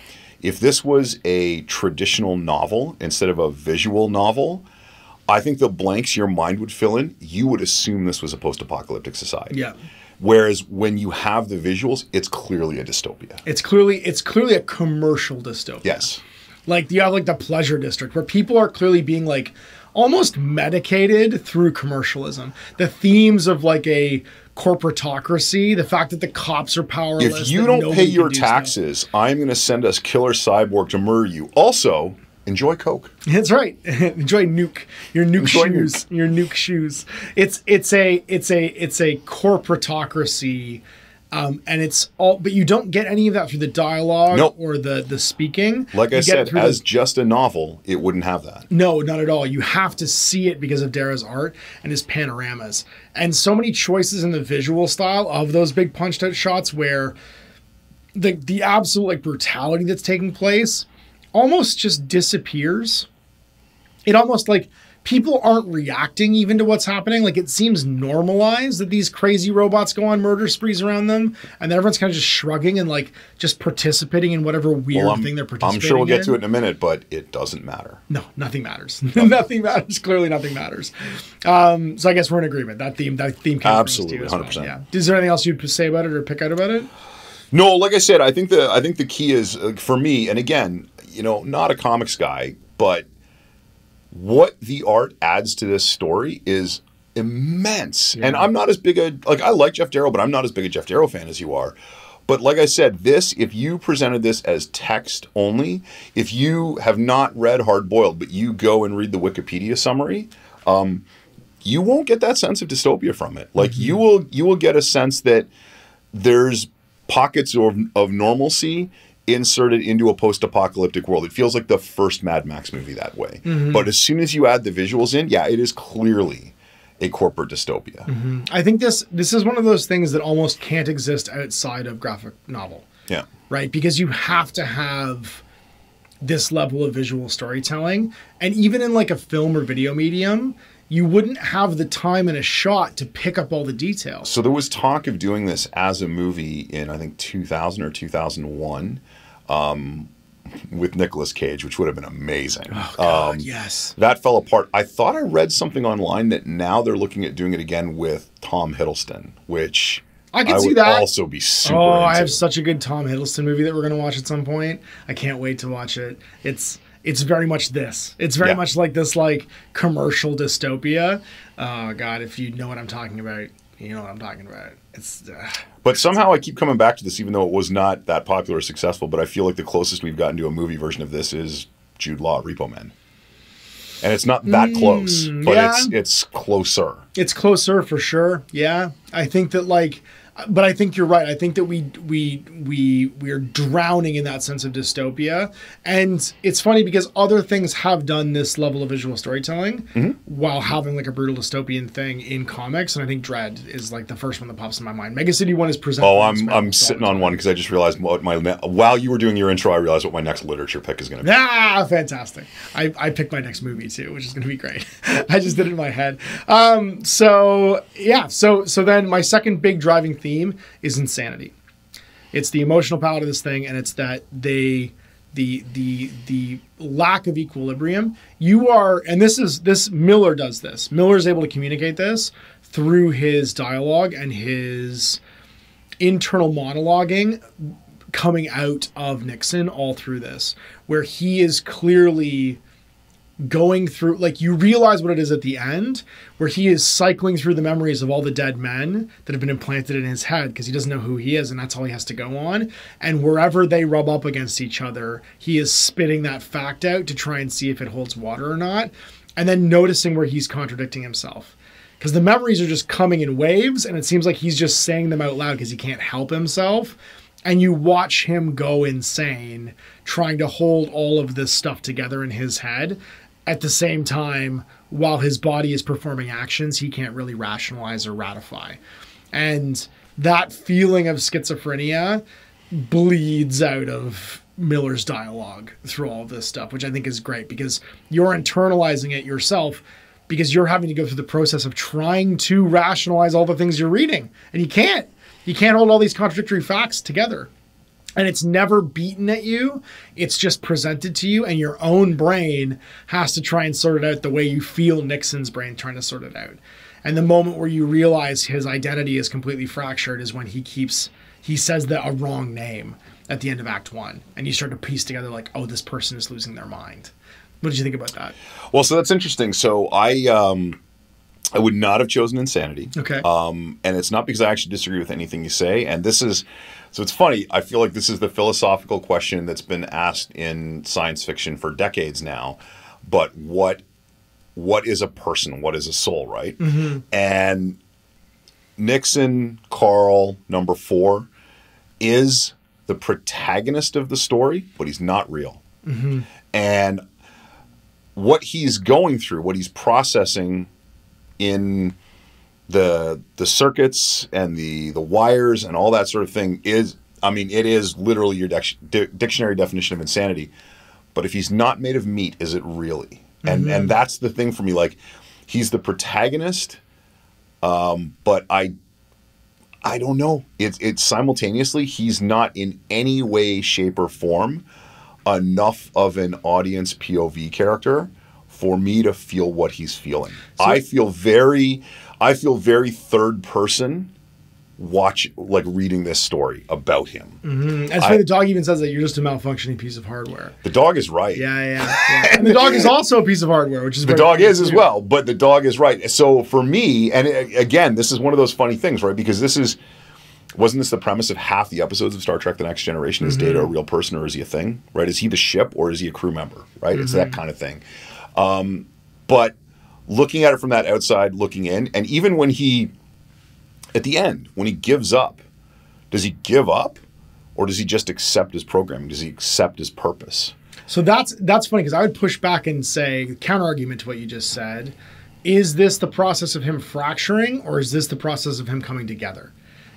if this was a traditional novel instead of a visual novel, I think the blanks your mind would fill in, you would assume this was a post apocalyptic society. Yeah. Whereas when you have the visuals, it's clearly a dystopia. It's clearly it's clearly a commercial dystopia. Yes. Like you have like the pleasure district where people are clearly being like almost medicated through commercialism. The themes of like a corporatocracy, the fact that the cops are powerless. If you don't pay your do stuff. taxes, I'm going to send us Killer Cyborg to murder you. Also, enjoy Coke. That's right. Enjoy nuke your nuke Enjoy shoes. Your nuke shoes. It's it's a it's a it's a corporatocracy, um, and it's all. But you don't get any of that through the dialogue Nope. or the the speaking. Like You I said, through the- as just a novel, it wouldn't have that. No, not at all. You have to see it because of Darrow's art and his panoramas. And so many choices in the visual style of those big punched out shots where the the absolute like brutality that's taking place almost just disappears. It almost like people aren't reacting even to what's happening. Like it seems normalized that these crazy robots go on murder sprees around them, and then everyone's kind of just shrugging and like just participating in whatever weird well, thing they're participating. I'm sure we'll get in. to it in a minute, but it doesn't matter. No, nothing matters. nothing matters. Clearly, nothing matters. Um, so I guess we're in agreement. That theme, that theme, came to you Absolutely, well. 100%. Yeah. Is there anything else you'd say about it or pick out about it? No, like I said, I think the I think the key is uh, for me, and again, you know, not a comics guy, but what the art adds to this story is immense. And I'm not as big a like I like Geof Darrow, but I'm not as big a Geof Darrow fan as you are. But like I said, this if you presented this as text only, if you have not read Hard Boiled, but you go and read the Wikipedia summary, um, you won't get that sense of dystopia from it. Like you will you will get a sense that there's pockets of, of normalcy inserted into a post-apocalyptic world. It feels like the first Mad Max movie that way. Mm-hmm. But as soon as you add the visuals in, yeah, it is clearly a corporate dystopia. Mm-hmm. I think this this is one of those things that almost can't exist outside of graphic novel, Yeah. right? Because you have to have this level of visual storytelling, and even in like a film or video medium, you wouldn't have the time in a shot to pick up all the details. So there was talk of doing this as a movie in I think 2000 or 2001 um, with Nicolas Cage, which would have been amazing. God, um, yes. that fell apart. I thought I read something online that now they're looking at doing it again with Tom Hiddleston, which I can see would that. also be super. Oh, I have such a good Tom Hiddleston movie that we're going to watch at some point. I can't wait to watch it. It's it's very much this. It's very Yeah. much like this like commercial dystopia. Oh god, if you know what I'm talking about, you know what I'm talking about. It's uh, But somehow I keep coming back to this, even though it was not that popular or successful. But I feel like the closest we've gotten to a movie version of this is Jude Law, Repo Man, and it's not that close, but Mm, yeah. it's it's closer. it's closer for sure. Yeah, I think that like, but I think you're right. I think that we we we we are drowning in that sense of dystopia, and it's funny because other things have done this level of visual storytelling Mm-hmm. while having like a brutal dystopian thing in comics, and I think Dredd is like the first one that pops in my mind. Mega City One is presented. Oh, I'm I'm sitting on one because I just realized what my while you were doing your intro, I realized what my next literature pick is going to be. Ah, fantastic. I, I picked my next movie too, which is going to be great. I just did it in my head. Um, so yeah, so so then my second big driving theme is insanity. It's the emotional palette of this thing, and it's that they the the the lack of equilibrium. You are, and this is this Miller does this. Miller is able to communicate this through his dialogue and his internal monologuing coming out of Nixon all through this, where he is clearly going through like you realize what it is at the end where he is cycling through the memories of all the dead men that have been implanted in his head because he doesn't know who he is and that's all he has to go on. And wherever they rub up against each other he is spitting that fact out to try and see if it holds water or not and then noticing where he's contradicting himself. Because the memories are just coming in waves and it seems like he's just saying them out loud because he can't help himself. And you watch him go insane trying to hold all of this stuff together in his head at the same time while his body is performing actions he can't really rationalize or ratify and that feeling of schizophrenia bleeds out of Miller's dialogue through all this stuff, which I think is great because you're internalizing it yourself because you're having to go through the process of trying to rationalize all the things you're reading. And you can't. You can't hold all these contradictory facts together. And it's never beaten at you. It's just presented to you, and your own brain has to try and sort it out the way you feel Nixon's brain trying to sort it out. And the moment where you realize his identity is completely fractured is when he keeps he says the a wrong name at the end of Act One, and you start to piece together like, oh, this person is losing their mind. What did you think about that? Well, so that's interesting. So I um, I would not have chosen insanity. Okay. Um, and it's not because I actually disagree with anything you say. And this is so it's funny. I feel like this is the philosophical question that's been asked in science fiction for decades now. But what what is a person? What is a soul? Right. And Nixon, Carl, number four, is the protagonist of the story, but he's not real. And what he's going through, what he's processing in the the circuits and the the wires and all that sort of thing is, I mean, it is literally your dic- dictionary definition of insanity. But if he's not made of meat, is it really? And and that's the thing for me. Like, he's the protagonist, um, but I I don't know. It's it's simultaneously he's not in any way, shape, or form enough of an audience POV character for me to feel what he's feeling. I feel very I feel very third person watch like reading this story about him. And it's funny, the dog even says that you're just a malfunctioning piece of hardware. The dog is right. Yeah, yeah, yeah. and the dog is also a piece of hardware, which is The dog is as well, but the dog is right. So for me, and uh, again, this is one of those funny things, right? Because this is wasn't this the premise of half the episodes of Star Trek: The Next Generation? Is Data mm-hmm. a real person or is he a thing? Right? Is he the ship or is he a crew member? Right? It's that mm-hmm. kind of thing. Um, but looking at it from that outside, looking in, and even when he, at the end, when he gives up, does he give up, or does he just accept his programming? Does he accept his purpose? So that's that's funny because I would push back and say counter argument to what you just said. Is this the process of him fracturing, or is this the process of him coming together?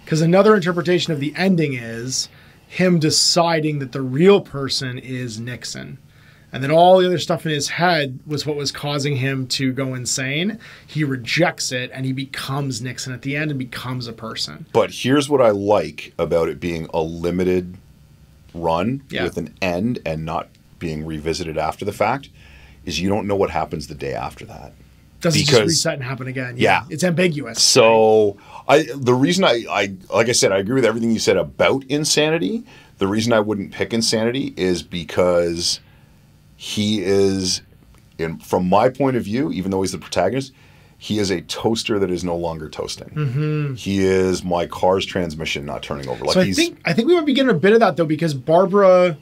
Because another interpretation of the ending is him deciding that the real person is Nixon. And then all the other stuff in his head was what was causing him to go insane. He rejects it and he becomes Nixon at the end and becomes a person. But here's what I like about it being a limited run Yeah. with an end and not being revisited after the fact is you don't know what happens the day after that. Doesn't just reset and happen again. Yeah. It's ambiguous. So I the reason I, I like I said, I agree with everything you said about insanity. The reason I wouldn't pick insanity is because he is in from my point of view, even though he's the protagonist, he is a toaster that is no longer toasting. He is my car's transmission not turning over. Like Mm-hmm. So I he's think I think we might be getting a bit of that though because Barbara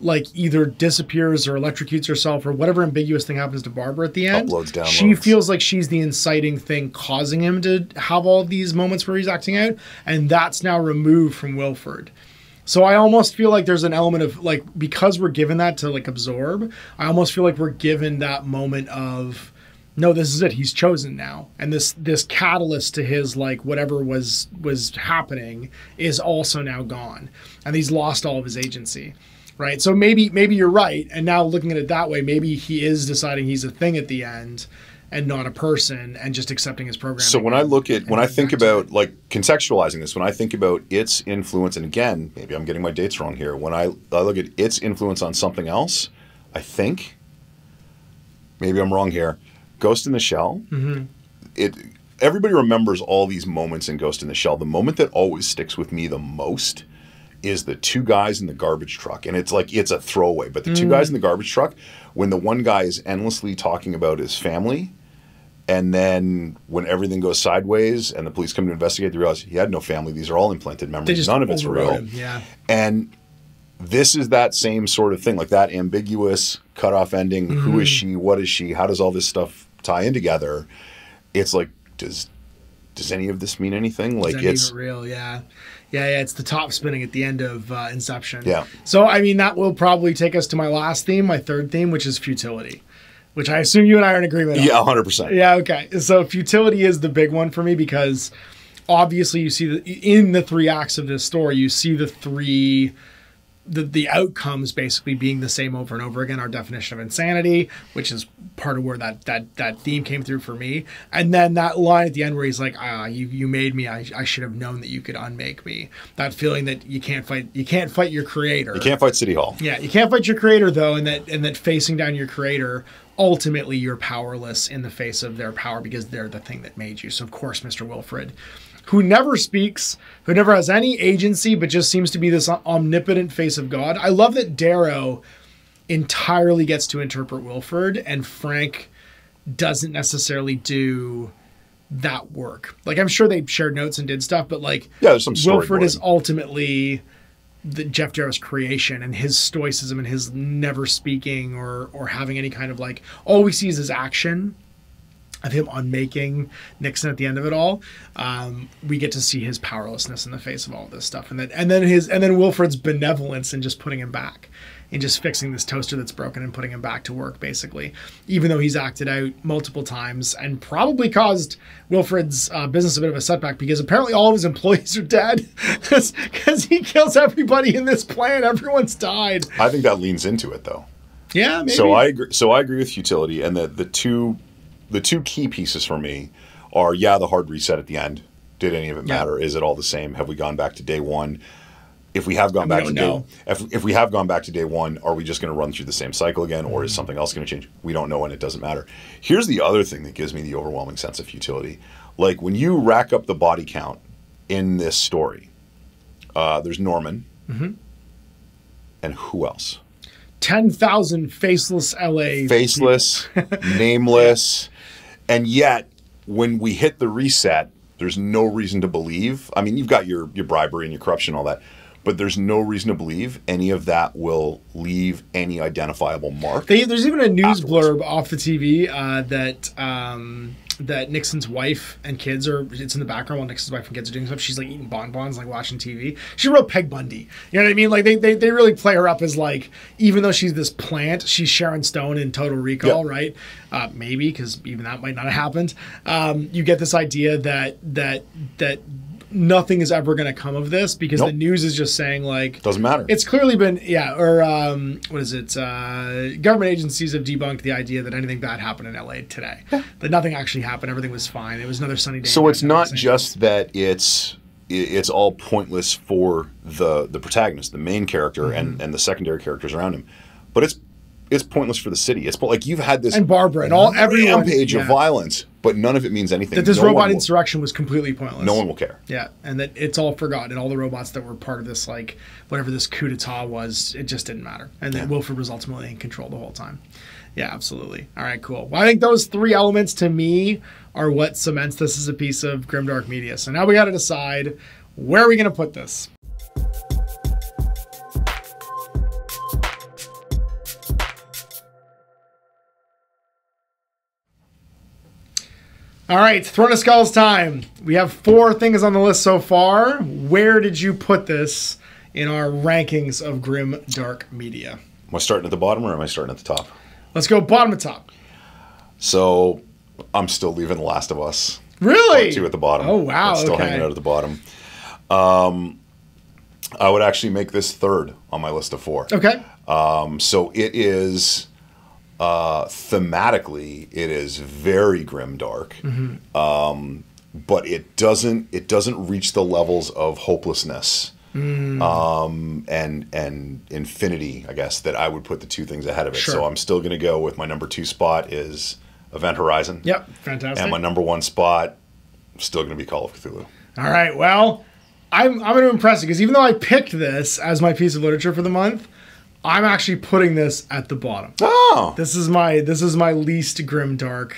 like either disappears or electrocutes herself or whatever ambiguous thing happens to Barbara at the end. Uploads, downloads. She feels like she's the inciting thing causing him to have all these moments where he's acting out, and that's now removed from Wilford. So I almost feel like there's an element of like because we're given that to like absorb, I almost feel like we're given that moment of no, this is it. He's chosen now, and this this catalyst to his like whatever was was happening is also now gone, and he's lost all of his agency, right? So maybe maybe you're right, and now looking at it that way, maybe he is deciding he's a thing at the end, and not a person, and just accepting his program. So when I look at when I think about like contextualizing this, when I think about its influence, and again, maybe I'm getting my dates wrong here. When I, I look at its influence on something else, I think maybe I'm wrong here. Ghost in the Shell. It everybody remembers all these moments in Ghost in the Shell. The moment that always sticks with me the most is the two guys in the garbage truck, and it's like it's a throwaway. But the two Mm. guys in the garbage truck, when the one guy is endlessly talking about his family, and then when everything goes sideways and the police come to investigate, they realize he had no family. These are all implanted memories. None of it's real. him, Yeah. And this is that same sort of thing, like that ambiguous cutoff ending. Who is Mm-hmm. she? What is she? How does all this stuff tie in together? It's like, does does any of this mean anything? Like Is it's real? Yeah, yeah, yeah. It's the top spinning at the end of uh, Inception. Yeah. So I mean, that will probably take us to my last theme, my third theme, which is futility, which I assume you and I are in agreement. on. yeah, hundred percent. Yeah. Okay. So futility is the big one for me because obviously you see the in the three acts of this story, you see the three. The, the outcomes basically being the same over and over again our definition of insanity which is part of where that that that theme came through for me and then that line at the end where he's like ah you you made me I, I should have known that you could unmake me that feeling that you can't fight you can't fight your creator You can't fight City Hall. yeah, you can't fight your creator though, and that and that facing down your creator, ultimately you're powerless in the face of their power because they're the thing that made you. So of course, Mr. Wilfred, who never speaks, who never has any agency, but just seems to be this omnipotent face of God. I love that Darrow entirely gets to interpret Wilfred, and Frank doesn't necessarily do that work. Like I'm sure they shared notes and did stuff, but like Yeah, there's some Wilfred is ultimately the Geof Darrow's creation and his stoicism and his never speaking or or having any kind of like all we see is his action of him unmaking Nixon at the end of it all. Um, we get to see his powerlessness in the face of all this stuff, and then and then his and then Wilfred's benevolence in just putting him back. In just fixing this toaster that's broken and putting him back to work, basically, even though he's acted out multiple times and probably caused Wilfred's uh, business a bit of a setback because apparently all of his employees are dead because he kills everybody in this plant. Everyone's died. I think that leans into it though. Yeah, maybe. So I agree, so I agree with futility, and the the two the two key pieces for me are yeah the hard reset at the end. Did any of it Yeah. matter? Is it all the same? Have we gone back to day one? If we have gone back to don't day, if if we have gone back to day one, are we just going to run through the same cycle again, or is something else going to change? We don't know, and it doesn't matter. Here's the other thing that gives me the overwhelming sense of futility: like when you rack up the body count in this story, uh, there's Norman, Mm-hmm. and who else? ten thousand faceless LA faceless, nameless, and yet when we hit the reset, there's no reason to believe. I mean, you've got your your bribery and your corruption, and all that, but there's no reason to believe any of that will leave any identifiable mark. They, there's even a news Afterwards. blurb off the TV uh, that um, that Nixon's wife and kids are. It's in the background while Nixon's wife and kids are doing stuff. She's like eating bonbons, like watching TV. She's a real Peg Bundy. You know what I mean? Like they, they, they really play her up as like even though she's this plant, she's Sharon Stone in Total Recall, Yep. right? Uh, maybe because even that might not have happened. Um, you get this idea that that that nothing is ever going to come of this because the news is just saying like Doesn't matter. it's clearly been yeah, or um, what is it? Uh, government agencies have debunked the idea that anything bad happened in LA today. that nothing actually happened. Everything was fine. It was another sunny day. so it's not just that it's it's all pointless for the the protagonist, the main character, Mm-hmm. and and the secondary characters around him, but it's it's pointless for the city. It's like you've had this and Barbara and all everyone rampage yeah, of violence, but none of it means anything. that this No robot will- insurrection was completely pointless. No one will care. Yeah, and that it's all forgotten, and all the robots that were part of this, like whatever this coup d'état was, it just didn't matter, and that Wilfred was ultimately in control the whole time. Yeah, absolutely. All right, cool. Well, I think those three elements to me are what cements this as a piece of grimdark media. So now we got to decide where are we going to put this. All right, Throne of Skulls time. We have four things on the list so far. Where did you put this in our rankings of grim dark media? Am I starting at the bottom or am I starting at the top? Let's go bottom to top. So I'm still leaving The Last of Us. Really? Part two at the bottom. Oh wow! It's still okay. hanging out at the bottom. Um, I would actually make this third on my list of four. Okay. Um, so it is uh, thematically, it is very grim dark, Mm-hmm. um, but it doesn't it doesn't reach the levels of hopelessness. Mm. Um, and and infinity, I guess that I would put the two things ahead of it. Sure. So I'm still going to go with my number two spot is Event Horizon. Yep. Fantastic. And my number one spot still going to be Call of Cthulhu. All right. Well, I'm I'm going to impress you because even though I picked this as my piece of literature for the month, I'm actually putting this at the bottom. Oh, This is my this is my least grim dark,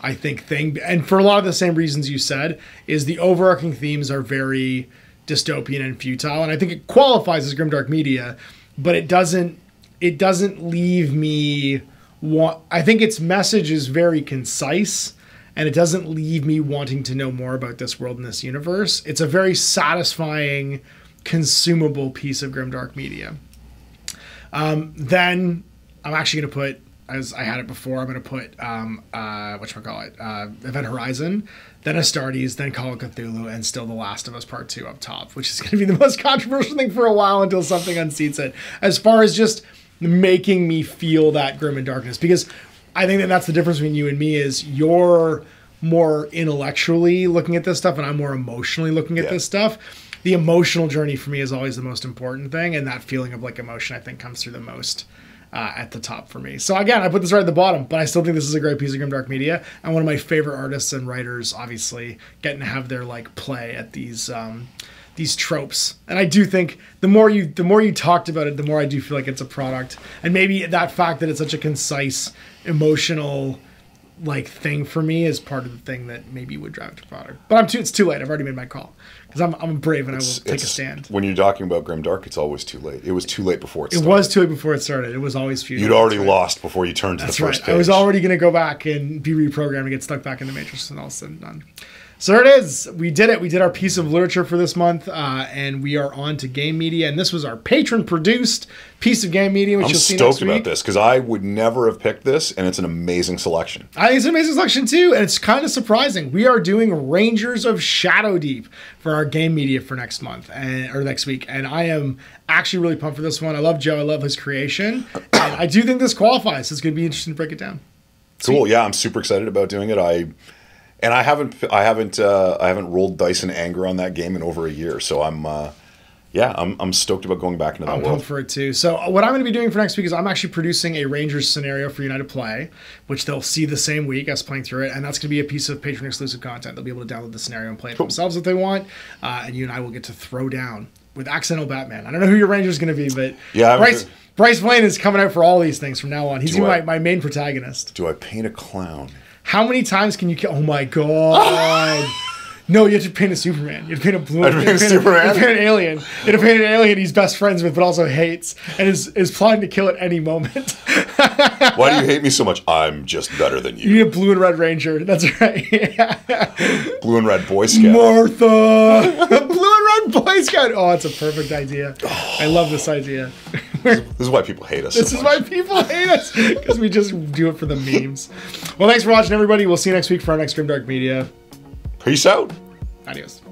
I think thing, and for a lot of the same reasons you said, is the overarching themes are very dystopian and futile, and I think it qualifies as grim dark media, but it doesn't it doesn't leave me want. I think its message is very concise. And it doesn't leave me wanting to know more about this world and this universe. It's a very satisfying, consumable piece of grimdark media. Then I'm actually going to put, as I had it before, I'm going to put, um, uh, whatchamacallit, uh, Event Horizon, then Astartes, then Call of Cthulhu, and still The Last of Us Part 2 up top, which is going to be the most controversial thing for a while until something unseats it. As far as just making me feel that grim and darkness, because I think that that's the difference between you and me is you're more intellectually looking at this stuff and I'm more emotionally looking at Yeah. this stuff the emotional journey for me is always the most important thing, and that feeling of like emotion I think comes through the most uh, at the top for me. So again, I put this right at the bottom, but I still think this is a great piece of grimdark media, and one of my favorite artists and writers, obviously getting to have their like play at these. Um, these tropes and i do think the more you the more you talked about it the more i do feel like it's a product and maybe that fact that it's such a concise emotional like thing for me is part of the thing that maybe would drive to product. But I'm too. It's too late. I've already made my call because I'm I'm brave and I will take a stand. When you're talking about grim dark, it's always too late. It was too late before it Started. It was too late before it started. It was always futile. You'd already right. lost before you turned to That's the first right. page. I was already going to go back and be reprogrammed and get stuck back in the matrix and all said and done. So there it is. We did it. We did our piece of literature for this month, uh, and we are on to game media. And this was our patron-produced piece of game media, which I'm you'll see stoked next about this because I would never have picked this, and it's an amazing selection. I think it's an amazing selection too, and it's kind of surprising. We are doing Rangers of Shadow Deep for our game media for next month and or next week, and I am actually really pumped for this one. I love Joe. I love his creation, and I do think this qualifies. It's going to be interesting to break it down. Cool. Yeah, I'm super excited about doing it. I and I haven't I haven't uh, I haven't rolled dice in anger on that game in over a year, so I'm uh, yeah I'm I'm stoked about going back into that I'm world. pumped for it too. So what I'm going to be doing for next week is I'm actually producing a Rangers scenario for United Play, which they'll see the same week as playing through it, and that's going to be a piece of patron exclusive content. They'll be able to download the scenario and play it Cool. themselves if they want, uh, and you and I will get to throw down with accidental Batman. I don't know who your Ranger is going to be, but Yeah, Bryce gonna- Bryce Blaine is coming out for all these things from now on. He's Do gonna be I- my, my main protagonist. Do I paint a clown? How many times can you kill? Oh my god. No, you have to paint a Superman. You have to paint a blue. I have to you paint a to you have to paint an alien. You have to paint an alien he's best friends with, but also hates, and is is plotting to kill at any moment. Why do you hate me so much? I'm just better than You you. need a blue and red ranger. That's right. Blue and red Boy Scout. Martha, blue and red boy scout. Oh, it's a perfect idea. I love this idea. This is why people hate us. This so is why people hate us because we just do it for the memes. Well, thanks for watching, everybody. We'll see you next week for our next Grimdark Media. Peace out. Adios.